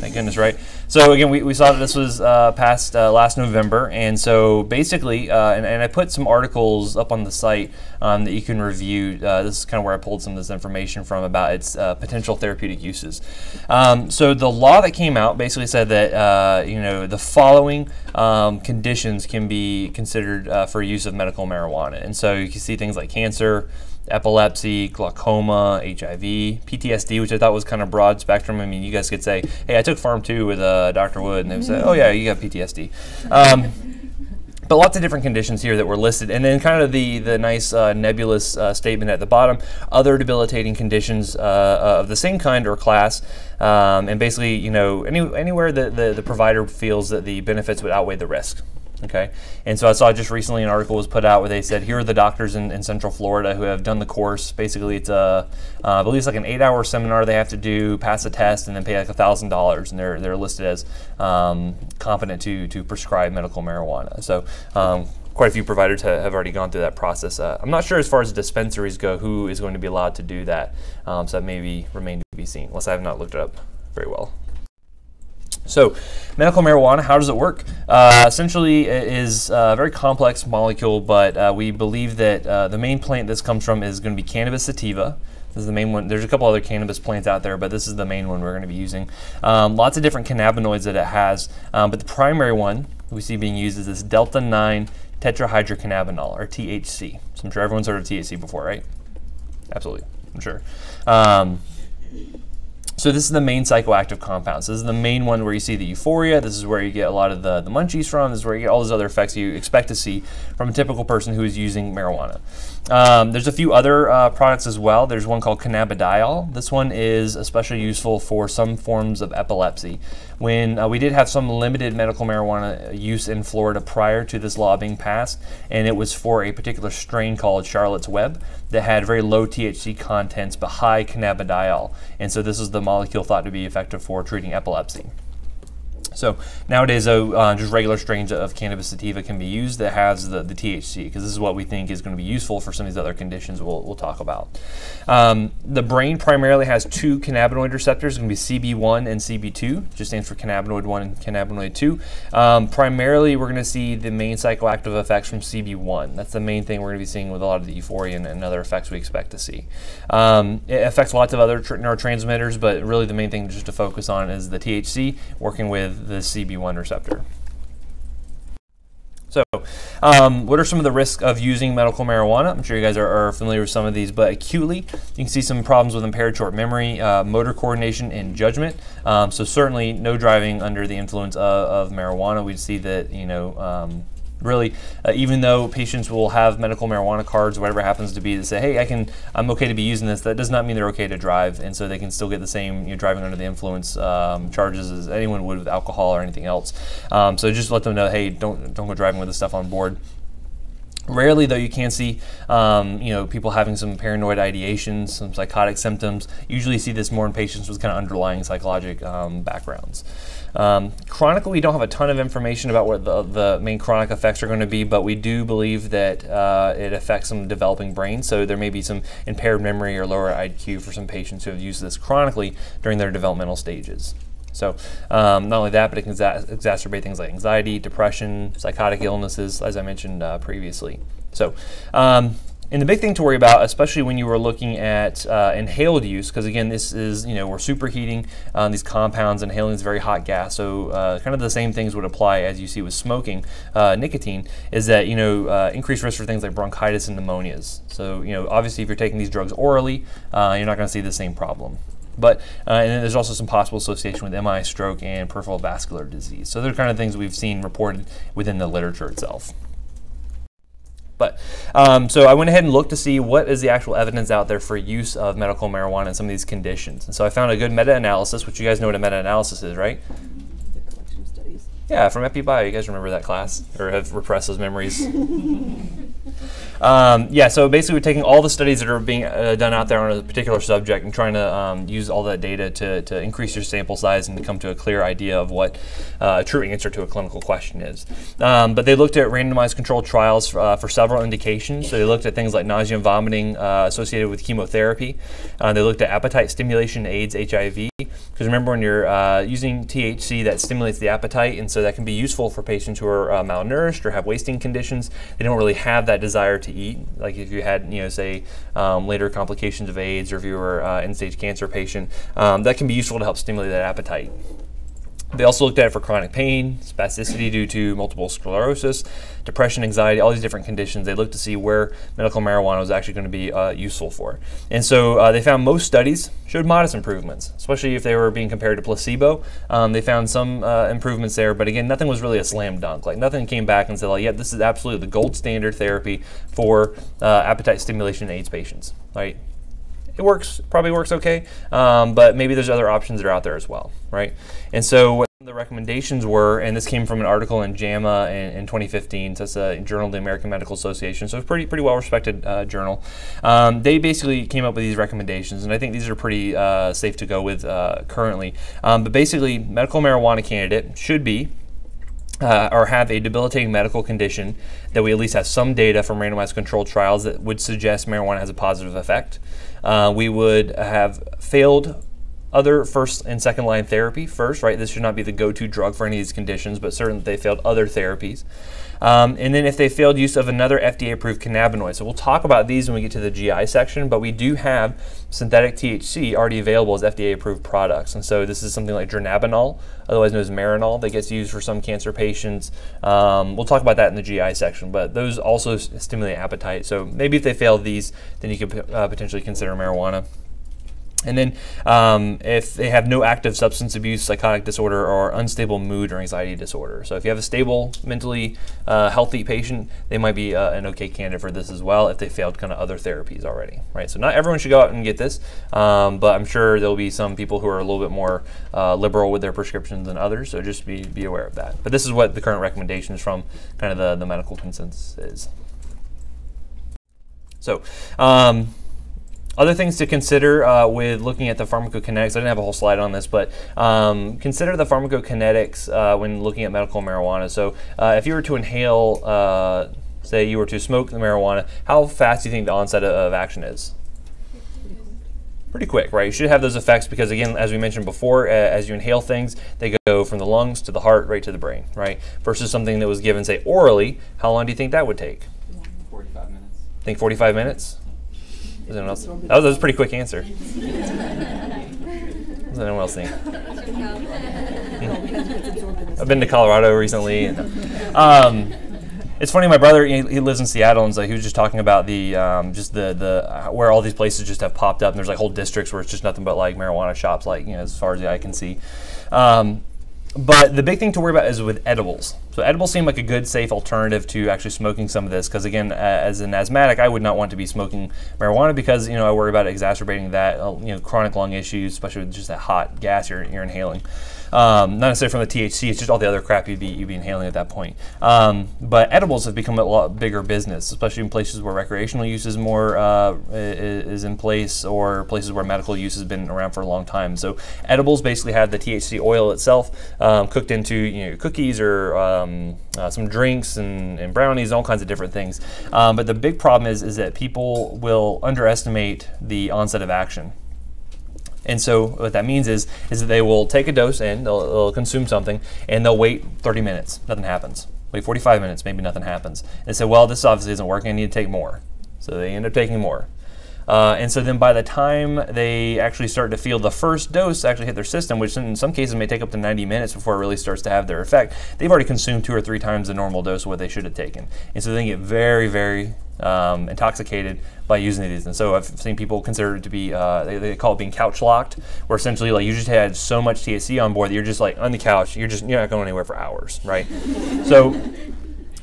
Thank goodness, right? So again, we, we saw that this was uh, passed uh, last November, and so basically, uh, and, and I put some articles up on the site um, that you can review. Uh, this is kind of where I pulled some of this information from about its uh, potential therapeutic uses. Um, so the law that came out basically said that uh, you know the following um, conditions can be considered for use of medical marijuana, and so you can see things like cancer epilepsy, glaucoma, HIV, PTSD, which I thought was kind of broad spectrum. I mean, you guys could say, "Hey, I took Pharm 2 with uh, Dr. Wood," and they would say, "Oh yeah, you got PTSD." Um, but lots of different conditions here that were listed, and then kind of the the nice uh, nebulous uh, statement at the bottom: other debilitating conditions uh, of the same kind or class, um, and basically, you know, any, anywhere that the, the provider feels that the benefits would outweigh the risk. Okay, and so I saw just recently an article was put out where they said here are the doctors in, in Central Florida who have done the course. Basically, it's a uh, I believe it's like an eight-hour seminar they have to do, pass a test, and then pay like a thousand dollars, and they're they're listed as um, competent to to prescribe medical marijuana. So. Um, quite a few providers have, have already gone through that process. Uh, I'm not sure as far as dispensaries go who is going to be allowed to do that, um, so that may be remain to be seen. Unless I have not looked it up very well. So, medical marijuana, how does it work? Uh, essentially, it is a very complex molecule, but uh, we believe that uh, the main plant this comes from is going to be cannabis sativa. This is the main one. There's a couple other cannabis plants out there, but this is the main one we're going to be using. Um, lots of different cannabinoids that it has, um, but the primary one we see being used is this delta 9 tetrahydrocannabinol, or THC. So I'm sure everyone's heard of THC before, right? Absolutely, I'm sure. Um, so this is the main psychoactive compounds. This is the main one where you see the euphoria. This is where you get a lot of the, the munchies from. This is where you get all those other effects you expect to see from a typical person who is using marijuana. Um, there's a few other uh, products as well. There's one called cannabidiol. This one is especially useful for some forms of epilepsy. When uh, we did have some limited medical marijuana use in Florida prior to this law being passed, and it was for a particular strain called Charlotte's Web that had very low THC contents but high cannabidiol. And so this is the molecule thought to be effective for treating epilepsy. So nowadays, uh, just regular strains of cannabis sativa can be used that has the, the THC because this is what we think is going to be useful for some of these other conditions we'll, we'll talk about. Um, the brain primarily has two cannabinoid receptors, going to be CB1 and CB2, just stands for cannabinoid 1 and cannabinoid 2. Um, primarily, we're going to see the main psychoactive effects from CB1. That's the main thing we're going to be seeing with a lot of the euphoria and, and other effects we expect to see. Um, it affects lots of other neurotransmitters, but really the main thing just to focus on is the THC working with the CB1 receptor. So, um, what are some of the risks of using medical marijuana? I'm sure you guys are, are, familiar with some of these, but acutely, you can see some problems with impaired short memory, uh, motor coordination, and judgment. Um, so, certainly, no driving under the influence of, of marijuana. We'd see that, you know, um, really, uh, even though patients will have medical marijuana cards, whatever happens to be, to say, hey, I can, I'm okay to be using this. That does not mean they're okay to drive, and so they can still get the same you know, driving under the influence um, charges as anyone would with alcohol or anything else. Um, so just let them know, hey, don't don't go driving with this stuff on board. Rarely, though, you can see um, you know people having some paranoid ideations, some psychotic symptoms. Usually, see this more in patients with kind of underlying psychologic um, backgrounds. Um, chronically, we don't have a ton of information about what the, the main chronic effects are going to be, but we do believe that uh, it affects some developing brains. So there may be some impaired memory or lower IQ for some patients who have used this chronically during their developmental stages. So um, not only that, but it can exa exacerbate things like anxiety, depression, psychotic illnesses, as I mentioned uh, previously. So um, and the big thing to worry about, especially when you are looking at uh, inhaled use, because again, this is, you know, we're superheating um, these compounds, inhaling is very hot gas. So, uh, kind of the same things would apply as you see with smoking uh, nicotine, is that, you know, uh, increased risk for things like bronchitis and pneumonias. So, you know, obviously, if you're taking these drugs orally, uh, you're not going to see the same problem. But uh, and then there's also some possible association with MI, stroke, and peripheral vascular disease. So they're kind of things we've seen reported within the literature itself. But um, so I went ahead and looked to see what is the actual evidence out there for use of medical marijuana in some of these conditions. And so I found a good meta-analysis, which you guys know what a meta-analysis is, right? The collection of studies. Yeah, from EpiBio. You guys remember that class or have repressed those memories? um, yeah, so basically we're taking all the studies that are being uh, done out there on a particular subject and trying to um, use all that data to, to increase your sample size and to come to a clear idea of what uh, a true answer to a clinical question is. Um, but they looked at randomized controlled trials uh, for several indications. So they looked at things like nausea and vomiting uh, associated with chemotherapy. Uh, they looked at appetite stimulation, AIDS, HIV. Because remember, when you're uh, using THC, that stimulates the appetite, and so that can be useful for patients who are uh, malnourished or have wasting conditions. They don't really have that desire to eat. Like if you had, you know, say um, later complications of AIDS, or if you were uh, end-stage cancer patient, um, that can be useful to help stimulate that appetite. They also looked at it for chronic pain, spasticity due to multiple sclerosis, depression, anxiety, all these different conditions. They looked to see where medical marijuana was actually going to be uh, useful for. And so uh, they found most studies showed modest improvements, especially if they were being compared to placebo. Um, they found some uh, improvements there, but again, nothing was really a slam dunk. Like nothing came back and said, like, yeah, this is absolutely the gold standard therapy for uh, appetite stimulation in AIDS patients. Right? It works, probably works okay, um, but maybe there's other options that are out there as well, right? And so what the recommendations were, and this came from an article in JAMA in, in 2015, so it's a journal of the American Medical Association, so it's pretty pretty well respected uh, journal. Um, they basically came up with these recommendations, and I think these are pretty uh, safe to go with uh, currently. Um, but basically, medical marijuana candidate should be uh, or have a debilitating medical condition that we at least have some data from randomized controlled trials that would suggest marijuana has a positive effect. Uh, we would have failed other first and second line therapy first, right? This should not be the go to drug for any of these conditions, but certainly they failed other therapies. Um, and then if they failed use of another FDA approved cannabinoid. So we'll talk about these when we get to the GI section, but we do have synthetic THC already available as FDA approved products. And so this is something like dronabinol, otherwise known as Marinol, that gets used for some cancer patients. Um, we'll talk about that in the GI section, but those also stimulate appetite. So maybe if they fail these, then you could uh, potentially consider marijuana. And then, um, if they have no active substance abuse, psychotic disorder, or unstable mood or anxiety disorder. So, if you have a stable, mentally uh, healthy patient, they might be uh, an okay candidate for this as well if they failed kind of other therapies already, right? So, not everyone should go out and get this, um, but I'm sure there'll be some people who are a little bit more uh, liberal with their prescriptions than others. So, just be, be aware of that. But this is what the current recommendations from kind of the, the medical consensus is. So, um, other things to consider uh, with looking at the pharmacokinetics, I didn't have a whole slide on this, but um, consider the pharmacokinetics uh, when looking at medical marijuana. So uh, if you were to inhale, uh, say you were to smoke the marijuana, how fast do you think the onset of, of action is? Pretty quick, right? You should have those effects because, again, as we mentioned before, uh, as you inhale things, they go from the lungs to the heart, right to the brain, right? Versus something that was given, say, orally, how long do you think that would take? 45 minutes. Think 45 minutes? Does anyone else? That was, that was a pretty quick answer. Does anyone else think? I've been to Colorado recently. Um, it's funny. My brother, he, he lives in Seattle, and so he was just talking about the um, just the the where all these places just have popped up, and there's like whole districts where it's just nothing but like marijuana shops, like you know, as far as the eye can see. Um, but the big thing to worry about is with edibles. So edibles seem like a good, safe alternative to actually smoking some of this. Because again, uh, as an asthmatic, I would not want to be smoking marijuana because you know I worry about exacerbating that, uh, you know, chronic lung issues, especially with just that hot gas you're, you're inhaling. Um, not necessarily from the THC, it's just all the other crap you'd be, you'd be inhaling at that point. Um, but edibles have become a lot bigger business, especially in places where recreational use is more uh, is in place, or places where medical use has been around for a long time. So edibles basically have the THC oil itself um, cooked into you know cookies or um, uh, some drinks and, and brownies, all kinds of different things. Um, but the big problem is is that people will underestimate the onset of action. And so what that means is is that they will take a dose in, they'll, they'll consume something, and they'll wait 30 minutes, nothing happens. Wait 45 minutes, maybe nothing happens. And say, well, this obviously isn't working. I need to take more. So they end up taking more. Uh, and so then by the time they actually start to feel the first dose actually hit their system, which in some cases may take up to 90 minutes before it really starts to have their effect, they've already consumed two or three times the normal dose of what they should have taken. And so they get very, very um, intoxicated by using these. And so I've seen people consider it to be, uh, they, they call it being couch locked, where essentially like you just had so much THC on board that you're just like on the couch, you're just, you're not going anywhere for hours, right? so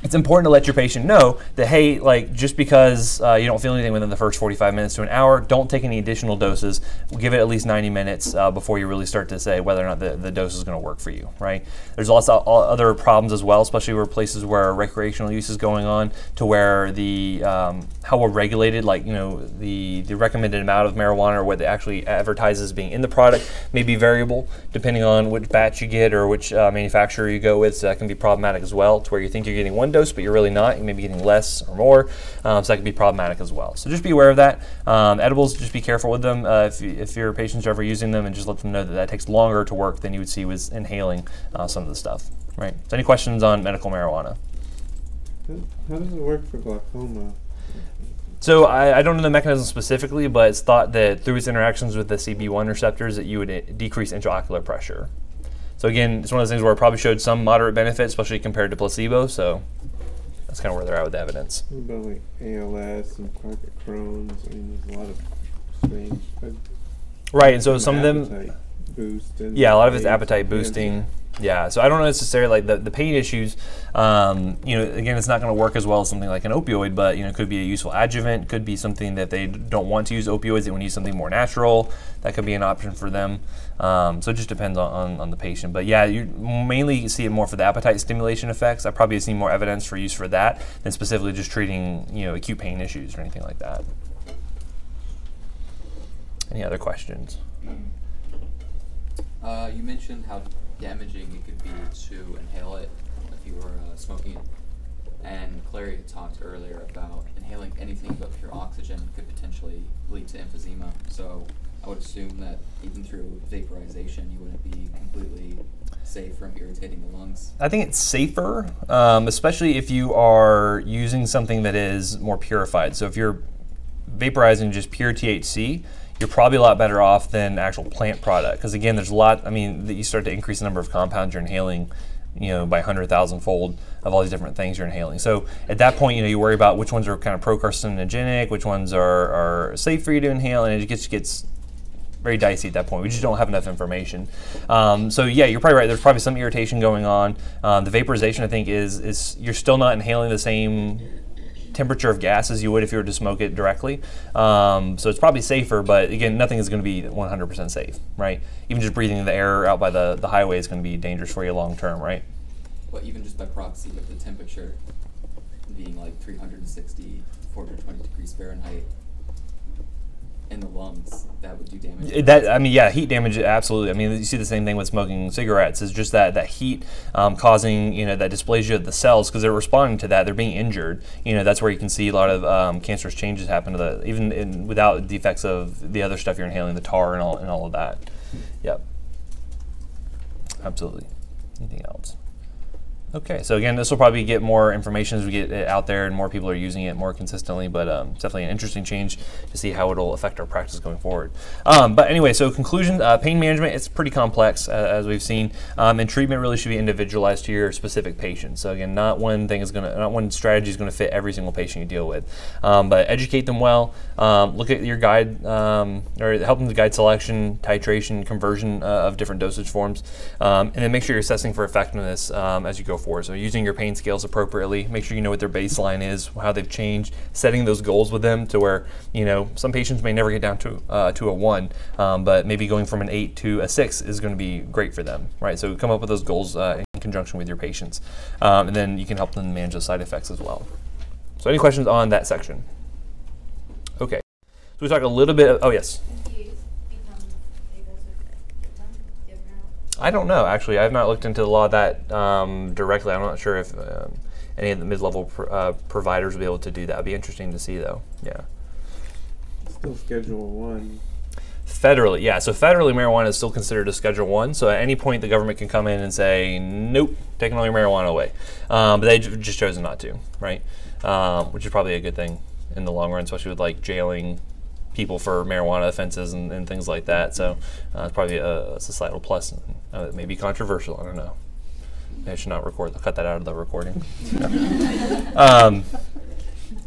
it's important to let your patient know that hey like just because uh, you don't feel anything within the first 45 minutes to an hour don't take any additional doses. We'll give it at least 90 minutes uh, before you really start to say whether or not the, the dose is going to work for you right? There's lots of other problems as well especially where places where recreational use is going on to where the um, how we're regulated like you know the the recommended amount of marijuana or what it actually advertises being in the product may be variable depending on which batch you get or which uh, manufacturer you go with. So that can be problematic as well to where you think you're getting one dose, but you're really not. You may be getting less or more, um, so that could be problematic as well. So just be aware of that. Um, edibles, just be careful with them. Uh, if, if your patients are ever using them, and just let them know that that takes longer to work than you would see with inhaling uh, some of the stuff. Right. So any questions on medical marijuana? How, does it work for glaucoma? So I, I, don't know the mechanism specifically, but it's thought that through its interactions with the CB1 receptors that you would I- decrease intraocular pressure. So again, it's one of those things where it probably showed some moderate benefit, especially compared to placebo. So that's kind of where they're at with the evidence. What about like ALS and Crohn's? I mean, there's a lot of strange. Right, and so some of them. Boost yeah, a lot of it's appetite boosting. Yeah, so I don't know necessarily like the, the pain issues. Um, you know, again, it's not going to work as well as something like an opioid, but you know, it could be a useful adjuvant. Could be something that they don't want to use opioids; they want to use something more natural. That could be an option for them. Um, so it just depends on, on, on, the patient. But yeah, you mainly see it more for the appetite stimulation effects. I probably see more evidence for use for that than specifically just treating you know acute pain issues or anything like that. Any other questions? Uh, you mentioned how damaging it could be to inhale it if you were uh, smoking it. And Clary talked earlier about inhaling anything but pure oxygen could potentially lead to emphysema. So I would assume that even through vaporization, you wouldn't be completely safe from irritating the lungs. I think it's safer, um, especially if you are using something that is more purified. So if you're vaporizing just pure THC, you're probably a lot better off than actual plant product. Because again, there's a lot. I mean, you start to increase the number of compounds you're inhaling, you know, by hundred thousand fold of all these different things you're inhaling. So at that point, you know, you worry about which ones are kind of pro-carcinogenic, which ones are, are safe for you to inhale, and it just gets very dicey at that point. We just don't have enough information. Um, so yeah, you're probably right. There's probably some irritation going on. Um, the vaporization, I think, is is you're still not inhaling the same temperature of gas as you would if you were to smoke it directly. Um, so it's probably safer, but again, nothing is going to be 100% safe, right? Even just breathing the air out by the, the highway is going to be dangerous for you long term, right? Well, even just by proxy of the temperature being like 360, 420 degrees Fahrenheit, in the lungs that would do damage. That I mean, yeah, heat damage absolutely. I mean, you see the same thing with smoking cigarettes. Is just that that heat um, causing you know that dysplasia of the cells because they're responding to that. They're being injured. You know, that's where you can see a lot of um, cancerous changes happen to the even in, without the effects of the other stuff you're inhaling, the tar and all and all of that. Yep. Absolutely. Anything else? Okay, so again, this will probably get more information as we get it out there and more people are using it more consistently, but um, definitely an interesting change to see how it'll affect our practice going forward. Um, but anyway, so conclusion, uh, pain management, it's pretty complex uh, as we've seen, um, and treatment really should be individualized to your specific patient. So again, not one thing is to, not one strategy is going to fit every single patient you deal with, um, but educate them well, um, look at your guide, um, or help them to guide selection, titration, conversion uh, of different dosage forms, and then make sure you're assessing for effectiveness as you go for. So using your pain scales appropriately, make sure you know what their baseline is, how they've changed, setting those goals with them to where you know some patients may never get down to uh, to a one, um, but maybe going from an eight to a six is going to be great for them, right? So come up with those goals uh, in conjunction with your patients, um, and then you can help them manage the side effects as well. So any questions on that section? Okay, so we talk a little bit. Of, oh yes. I don't know. Actually, I've not looked into the law that um, directly. I'm not sure if um, any of the mid-level pr- uh, providers will be able to do that. It'd be interesting to see, though. Yeah. Still Schedule One. Federally, yeah. So federally, marijuana is still considered a Schedule One. So at any point, the government can come in and say, "Nope, taking all your marijuana away," um, but they've just chosen not to, right? Um, which is probably a good thing in the long run, especially with like jailing people for marijuana offenses and, and things like that. So uh, it's probably a, a societal plus. Uh, it may be controversial. I don't know. I should not record. I'll Cut that out of the recording. um,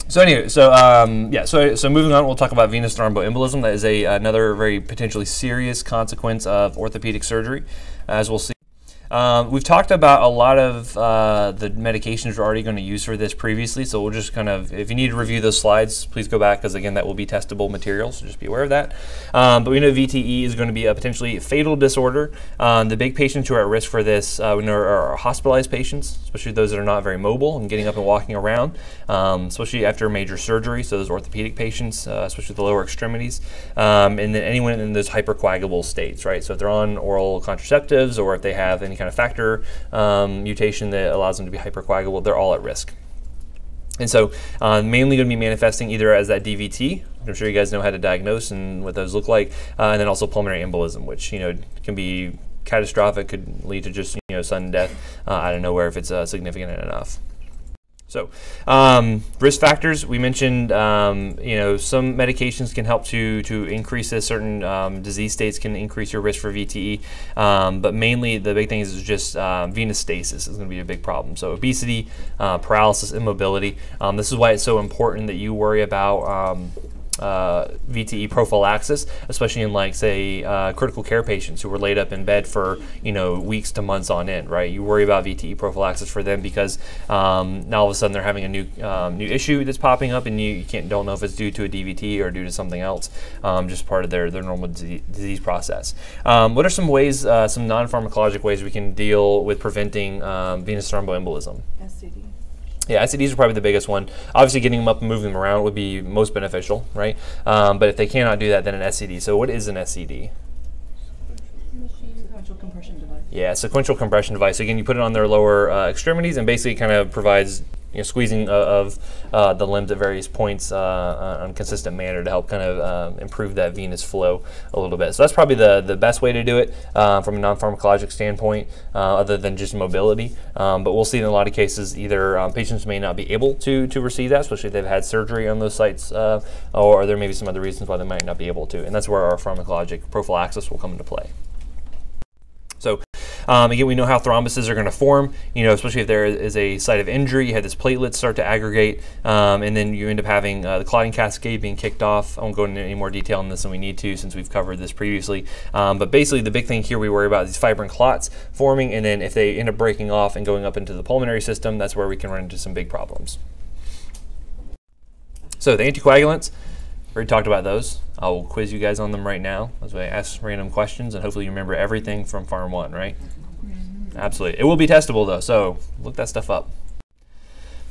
so anyway, so um, yeah, so so moving on, we'll talk about venous thromboembolism. That is a another very potentially serious consequence of orthopedic surgery, as we'll see. Um, we've talked about a lot of uh, the medications we're already going to use for this previously, so we'll just kind of, if you need to review those slides, please go back because again, that will be testable material, so just be aware of that. Um, but we know VTE is going to be a potentially fatal disorder. Um, the big patients who are at risk for this, uh, we know are, are, hospitalized patients, especially those that are not very mobile and getting up and walking around, um, especially after major surgery. So those orthopedic patients, uh, especially the lower extremities, um, and then anyone in those hypercoagulable states, right? So if they're on oral contraceptives or if they have any kind of factor um, mutation that allows them to be hypercoagulable, they're all at risk. And so, uh, mainly going to be manifesting either as that DVT, I'm sure you guys know how to diagnose and what those look like, uh, and then also pulmonary embolism, which you know can be catastrophic, could lead to just you know sudden death uh, out of nowhere if it's uh, significant enough. So, um, risk factors. We mentioned, um, you know, some medications can help to to increase this. Certain um, disease states can increase your risk for VTE, um, but mainly the big thing is just um, venous stasis is going to be a big problem. So, obesity, uh, paralysis, immobility. Um, this is why it's so important that you worry about uh, VTE prophylaxis, especially in like say uh, critical care patients who were laid up in bed for you know weeks to months on end. Right, you worry about VTE prophylaxis for them because um, now all of a sudden they're having a new um, new issue that's popping up, and you, you, can't don't know if it's due to a DVT or due to something else, um, just part of their their normal disease, process. Um, what are some ways, uh, some non-pharmacologic ways we can deal with preventing um, venous thromboembolism? STD. Yeah, SCDs are probably the biggest one. Obviously, getting them up and moving them around would be most beneficial, right? Um, but if they cannot do that, then an SCD. So, what is an SCD? Sequential compression device. Yeah, sequential compression device. Again, you put it on their lower uh, extremities and basically kind of provides you know, squeezing uh, of uh, the limbs at various points uh, on a consistent manner to help kind of um, improve that venous flow a little bit. So that's probably the, the best way to do it uh, from a non-pharmacologic standpoint, uh, other than just mobility. Um, but we'll see in a lot of cases either um, patients may not be able to to receive that, especially if they've had surgery on those sites, uh, or there may be some other reasons why they might not be able to. And that's where our pharmacologic prophylaxis will come into play. Um, again, we know how thrombuses are going to form, you know, especially if there is a site of injury, you have this platelets start to aggregate, um, and then you end up having uh, the clotting cascade being kicked off. I won't go into any more detail on this than we need to since we've covered this previously. Um, but basically, the big thing here we worry about is these fibrin clots forming, and then if they end up breaking off and going up into the pulmonary system, that's where we can run into some big problems. So the anticoagulants, we already talked about those. I'll quiz you guys on them right now as I ask random questions, and hopefully you remember everything from Pharm 1, right? Absolutely. It will be testable, though, so look that stuff up.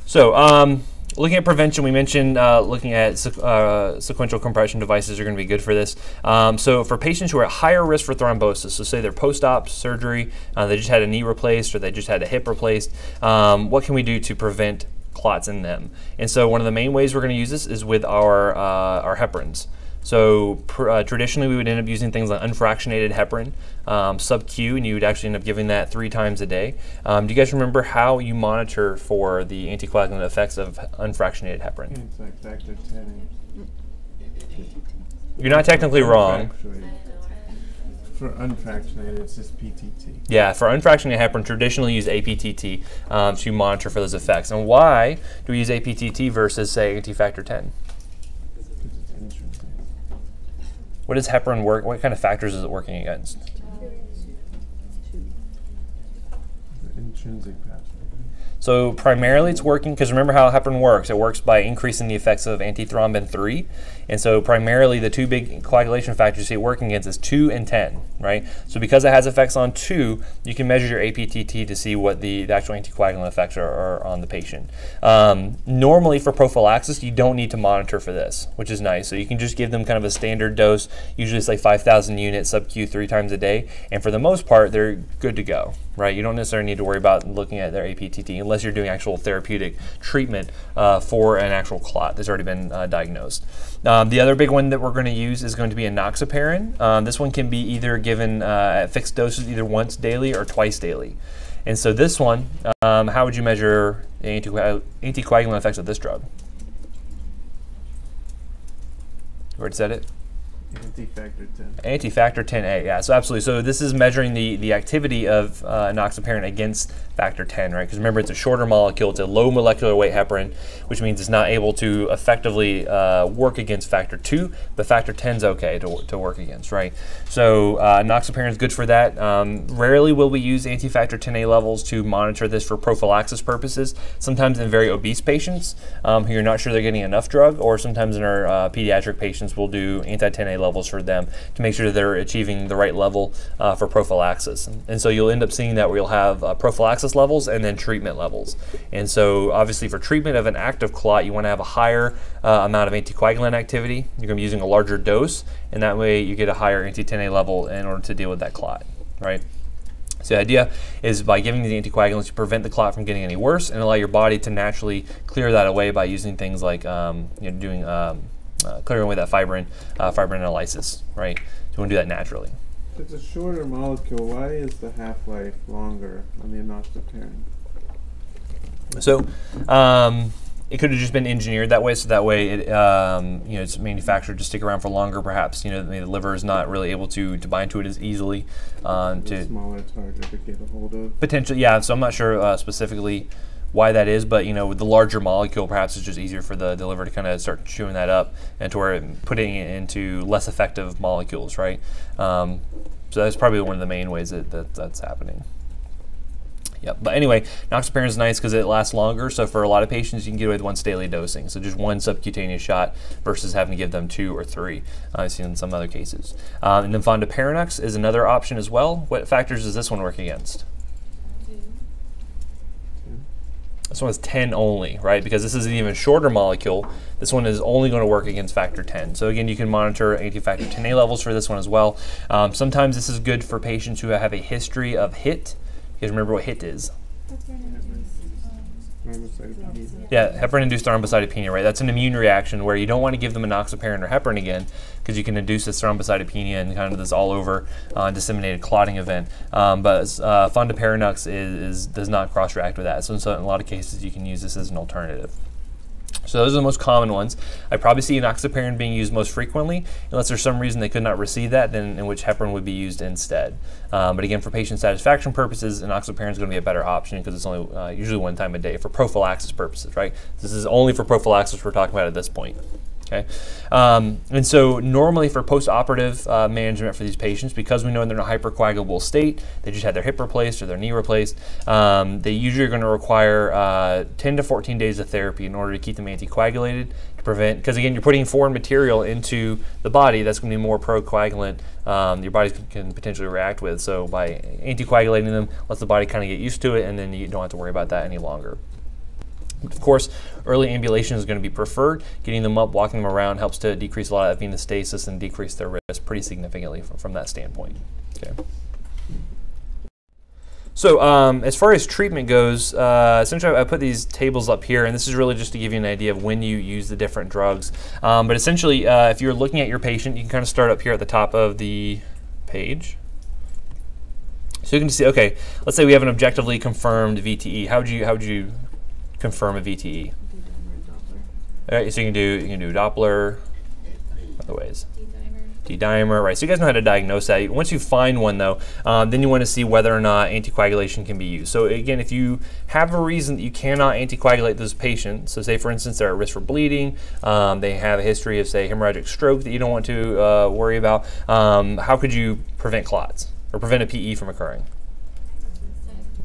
So, um, looking at prevention, we mentioned uh, looking at uh, sequential compression devices are going to be good for this. Um, so, for patients who are at higher risk for thrombosis, so say they're post-op surgery, uh, they just had a knee replaced or they just had a hip replaced, um, what can we do to prevent clots in them. And so one of the main ways we're going to use this is with our, uh, our heparins. So uh, traditionally, we would end up using things like unfractionated heparin, um, sub-Q, and you would actually end up giving that three times a day. Um, do you guys remember how you monitor for the anticoagulant effects of unfractionated heparin? It's like factor 10. You're not technically wrong. For unfractionated, it's just PTT. Yeah, for unfractionated heparin, traditionally use APTT um, to monitor for those effects. And why do we use APTT versus, say, anti-factor 10? What does heparin work? What kind of factors is it working against? Intrinsic. So primarily it's working, because remember how heparin works. It works by increasing the effects of antithrombin 3. And so primarily the two big coagulation factors you see it working against is 2 and 10, right? So because it has effects on 2, you can measure your APTT to see what the, the actual anticoagulant effects are, are on the patient. Um, normally for prophylaxis, you don't need to monitor for this, which is nice. So you can just give them kind of a standard dose, usually it's like 5,000 units sub-Q three times a day. And for the most part, they're good to go, right? You don't necessarily need to worry about looking at their APTT unless you're doing actual therapeutic treatment uh, for an actual clot that's already been uh, diagnosed. Um, the other big one that we're going to use is going to be enoxaparin. Um, this one can be either given uh, at fixed doses, either once daily or twice daily. And so this one, um, how would you measure the anticoagulant effects of this drug? already said it. Anti-factor 10. Anti-factor 10A, yeah. So absolutely. So this is measuring the the activity of uh, enoxaparin against factor 10, right? Because remember, it's a shorter molecule. It's a low molecular weight heparin, which means it's not able to effectively uh, work against factor 2, but factor 10 is okay to, to work against, right? So uh, enoxaparin is good for that. Um, rarely will we use anti-factor 10A levels to monitor this for prophylaxis purposes. Sometimes in very obese patients um, who you're not sure they're getting enough drug, or sometimes in our uh, pediatric patients, we'll do anti-10A levels for them to make sure they're achieving the right level uh, for prophylaxis. And so you'll end up seeing that where you'll have uh, levels and then treatment levels. And so obviously for treatment of an active clot, you want to have a higher uh, amount of anticoagulant activity. You're going to be using a larger dose, and that way you get a higher anti-10A level in order to deal with that clot, right? So the idea is by giving the anticoagulants, you prevent the clot from getting any worse and allow your body to naturally clear that away by using things like um, you know, doing um, uh, clearing away that fibrin, uh, fibrinolysis, right? So you want to do that naturally. It's a shorter molecule. Why is the half-life longer on the enoxaparin? So um, it could have just been engineered that way, so that way it, um, you know, it's manufactured to stick around for longer. Perhaps you know the liver is not really able to, to bind to it as easily. Um, to smaller, it's harder to get a hold of. potentially, yeah. So I'm not sure uh, specifically why that is, but you know, with the larger molecule, perhaps it's just easier for the, the liver to kind of start chewing that up and to where putting it into less effective molecules, right? Um, so that's probably one of the main ways that, that that's happening. Yep. But anyway, enoxaparin is nice because it lasts longer. So for a lot of patients, you can get away with once daily dosing. So just one subcutaneous shot versus having to give them two or three. Uh, I've seen in some other cases. Um, and then fondaparinux is another option as well. What factors does this one work against? This one is 10 only, right? Because this is an even shorter molecule. This one is only going to work against factor 10. So again, you can monitor anti-factor 10A levels for this one as well. Um, sometimes this is good for patients who have a history of HIT. You guys remember what HIT is? Yeah, heparin-induced thrombocytopenia, right? That's an immune reaction where you don't want to give them enoxaparin or heparin again because you can induce this thrombocytopenia and kind of this all over uh, disseminated clotting event. Um, but uh, fondaparinux is, is, does not cross-react with that. So in a lot of cases, you can use this as an alternative. So those are the most common ones. I probably see enoxaparin being used most frequently, unless there's some reason they could not receive that, then in which heparin would be used instead. Um, but again, for patient satisfaction purposes, enoxaparin is going to be a better option because it's only uh, usually one time a day for prophylaxis purposes, right? This is only for prophylaxis we're talking about at this point. Okay, um, and so normally for post-operative uh, management for these patients, because we know they're in a hypercoagulable state, they just had their hip replaced or their knee replaced, um, they usually are going to require uh, 10 to 14 days of therapy in order to keep them anticoagulated to prevent, because again, you're putting foreign material into the body that's going to be more procoagulant. Um, your body can, can potentially react with. So by anticoagulating them, lets the body kind of get used to it, and then you don't have to worry about that any longer. Of course, early ambulation is going to be preferred. Getting them up, walking them around helps to decrease a lot of venous stasis and decrease their risk pretty significantly from, from that standpoint. Okay. So um, as far as treatment goes, uh, essentially I put these tables up here, and this is really just to give you an idea of when you use the different drugs. Um, but essentially, uh, if you're looking at your patient, you can kind of start up here at the top of the page. So you can see, okay, let's say we have an objectively confirmed VTE. How would you how would you confirm a VTE? All right, so you can do you can do Doppler, other ways. D-dimer, right? So you guys know how to diagnose that. Once you find one, though, um, then you want to see whether or not anticoagulation can be used. So again, if you have a reason that you cannot anticoagulate those patients, so say for instance they're at risk for bleeding, um, they have a history of say hemorrhagic stroke that you don't want to uh, worry about, um, how could you prevent clots or prevent a PE from occurring?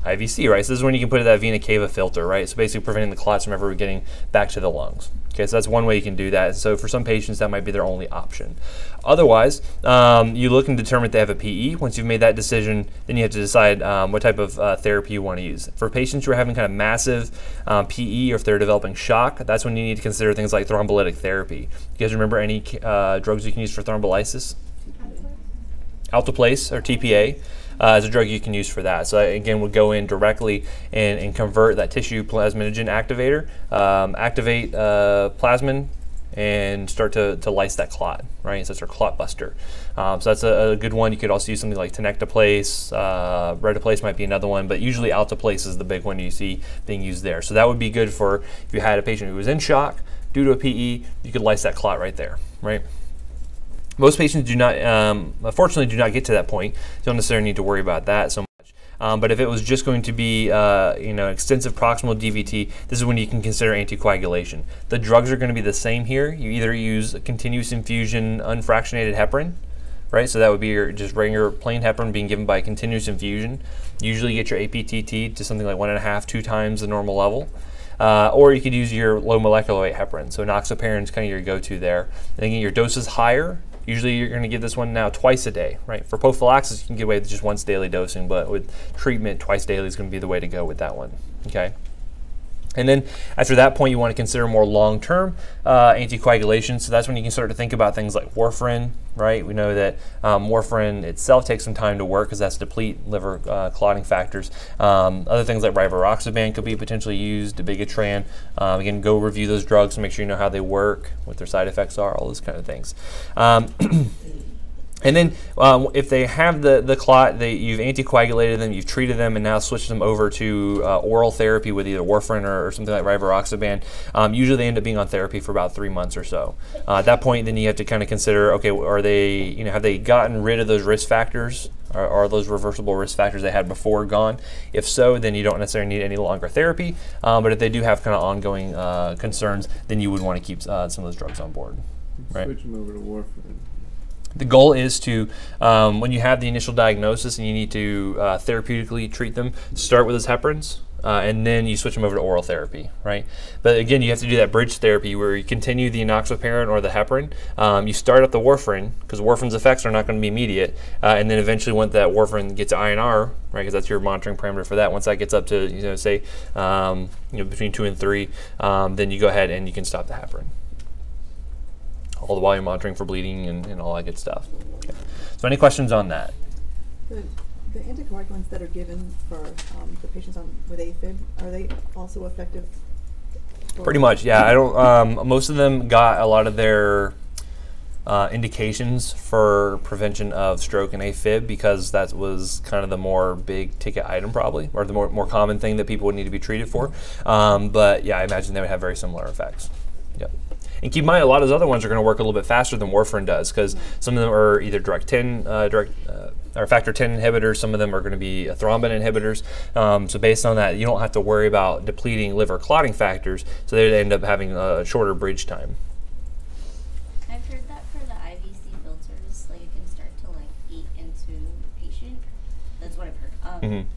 IVC, right? So this is when you can put that vena cava filter, right? So basically preventing the clots from ever getting back to the lungs. Okay, so that's one way you can do that. So for some patients, that might be their only option. Otherwise, um, you look and determine if they have a PE. Once you've made that decision, then you have to decide um, what type of uh, therapy you want to use. For patients who are having kind of massive um, PE or if they're developing shock, that's when you need to consider things like thrombolytic therapy. You guys remember any uh, drugs you can use for thrombolysis? Alteplase or TPA uh, a drug you can use for that. So again, would go in directly and, and convert that tissue plasminogen activator, um, activate uh, plasmin, and start to, to lyse that clot, right? So that's our clot buster. Um, so that's a, a, good one. You could also use something like tenecteplase, uh, reteplase might be another one, but usually alteplase is the big one you see being used there. So that would be good for if you had a patient who was in shock due to a PE, you could lyse that clot right there, right? Most patients do not, um, unfortunately, do not get to that point. Don't necessarily need to worry about that so much. Um, but if it was just going to be, uh, you know, extensive proximal DVT, this is when you can consider anticoagulation. The drugs are going to be the same here. You either use a continuous infusion unfractionated heparin, right? So that would be your just regular plain heparin being given by continuous infusion. Usually you get your APTT to something like one and a half, two times the normal level. Uh, or you could use your low molecular weight heparin. So enoxaparin is kind of your go-to there. And again, your dose is higher. Usually you're going to give this one now twice a day, right? For prophylaxis, you can get away with just once daily dosing, but with treatment, twice daily is going to be the way to go with that one, okay? And then after that point, you want to consider more long-term uh, anticoagulation. So that's when you can start to think about things like warfarin, right? We know that um, warfarin itself takes some time to work because that's deplete liver uh, clotting factors. Um, other things like rivaroxaban could be potentially used, dabigatran. Um, again, go review those drugs to make sure you know how they work, what their side effects are, all those kind of things. And then um, if they have the, the clot, they, you've anticoagulated them, you've treated them, and now switched them over to uh, oral therapy with either warfarin or, or something like rivaroxaban. Um, usually they end up being on therapy for about three months or so. Uh, at that point, then you have to kind of consider, okay, are they, you know, have they gotten rid of those risk factors? Are, are those reversible risk factors they had before gone? If so, then you don't necessarily need any longer therapy. Um, but if they do have kind of ongoing uh, concerns, then you would want to keep uh, some of those drugs on board. Right. Switch them over to warfarin. The goal is to, um, when you have the initial diagnosis and you need to uh, therapeutically treat them, start with those heparins. Uh, and then you switch them over to oral therapy, right? But again, you have to do that bridge therapy where you continue the enoxaparin or the heparin. Um, you start up the warfarin because warfarin's effects are not going to be immediate, uh, and then eventually, once that warfarin gets INR, right? Because that's your monitoring parameter for that. Once that gets up to, you know, say, um, you know, between two and three, um, then you go ahead and you can stop the heparin all the while you're monitoring for bleeding and, and all that good stuff. Okay. So any questions on that? The, the anticoagulants that are given for um, the patients on with AFib, are they also effective? Pretty much, yeah. I don't. Um, most of them got a lot of their uh, indications for prevention of stroke and AFib because that was kind of the more big ticket item, probably, or the more more common thing that people would need to be treated for. Um, but yeah, I imagine they would have very similar effects. And keep in mind, a lot of those other ones are going to work a little bit faster than warfarin does because some of them are either direct 10, uh, direct, uh, or factor 10 inhibitors. Some of them are going to be thrombin inhibitors. Um, so based on that, you don't have to worry about depleting liver clotting factors. So they end up having a shorter bridge time. I've heard that for the IVC filters, like it can start to like eat into the patient. That's what I've heard. Um, Mhm. So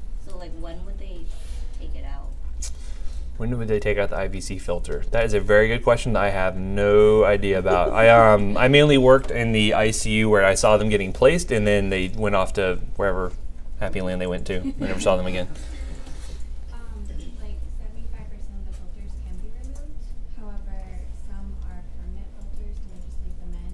When would they take out the IVC filter? That is a very good question that I have no idea about. I um I mainly worked in the ICU where I saw them getting placed and then they went off to wherever happy land they went to. I never saw them again. Um, like seventy-five percent of the filters can be removed. However, some are permanent filters and they just leave them in.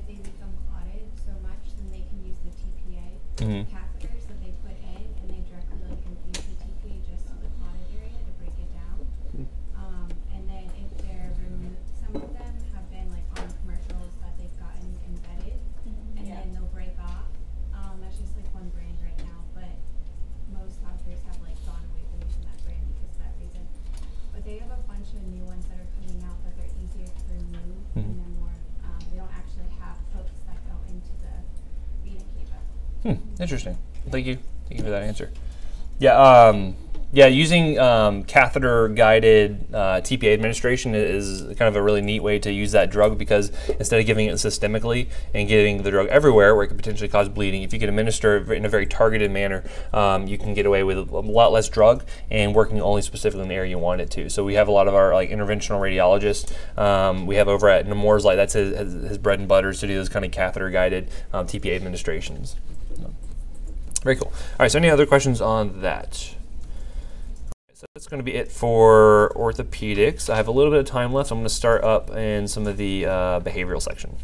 If they become clotted so much, then they can use the TPA Mhm. catheters that they put in, and they directly like infuse the TPA just to the clotted area to break it down. Um, and then if they're removed, some of them have been like on commercials that they've gotten embedded, and Yeah. then they'll break off. Um, that's just like one brand right now, but most doctors have like gone away from using that brand because of that reason. But they have a bunch of new ones that are coming out that they're easier to remove Mhm. and they're more, um, they don't actually have hooks that go into the vena cava. Hmm, interesting. Thank you. Thank you for that answer. Yeah, um, yeah. Using um, catheter-guided uh, TPA administration is kind of a really neat way to use that drug because instead of giving it systemically and getting the drug everywhere, where it could potentially cause bleeding, if you can administer it in a very targeted manner, um, you can get away with a lot less drug and working only specifically in the area you want it to. So we have a lot of our like interventional radiologists. Um, we have over at Nemours like that's his, his, his bread and butter to do those kind of catheter-guided um, TPA administrations. Very cool. All right, so any other questions on that? So that's going to be it for orthopedics. I have a little bit of time left. So I'm going to start up in some of the uh, behavioral section.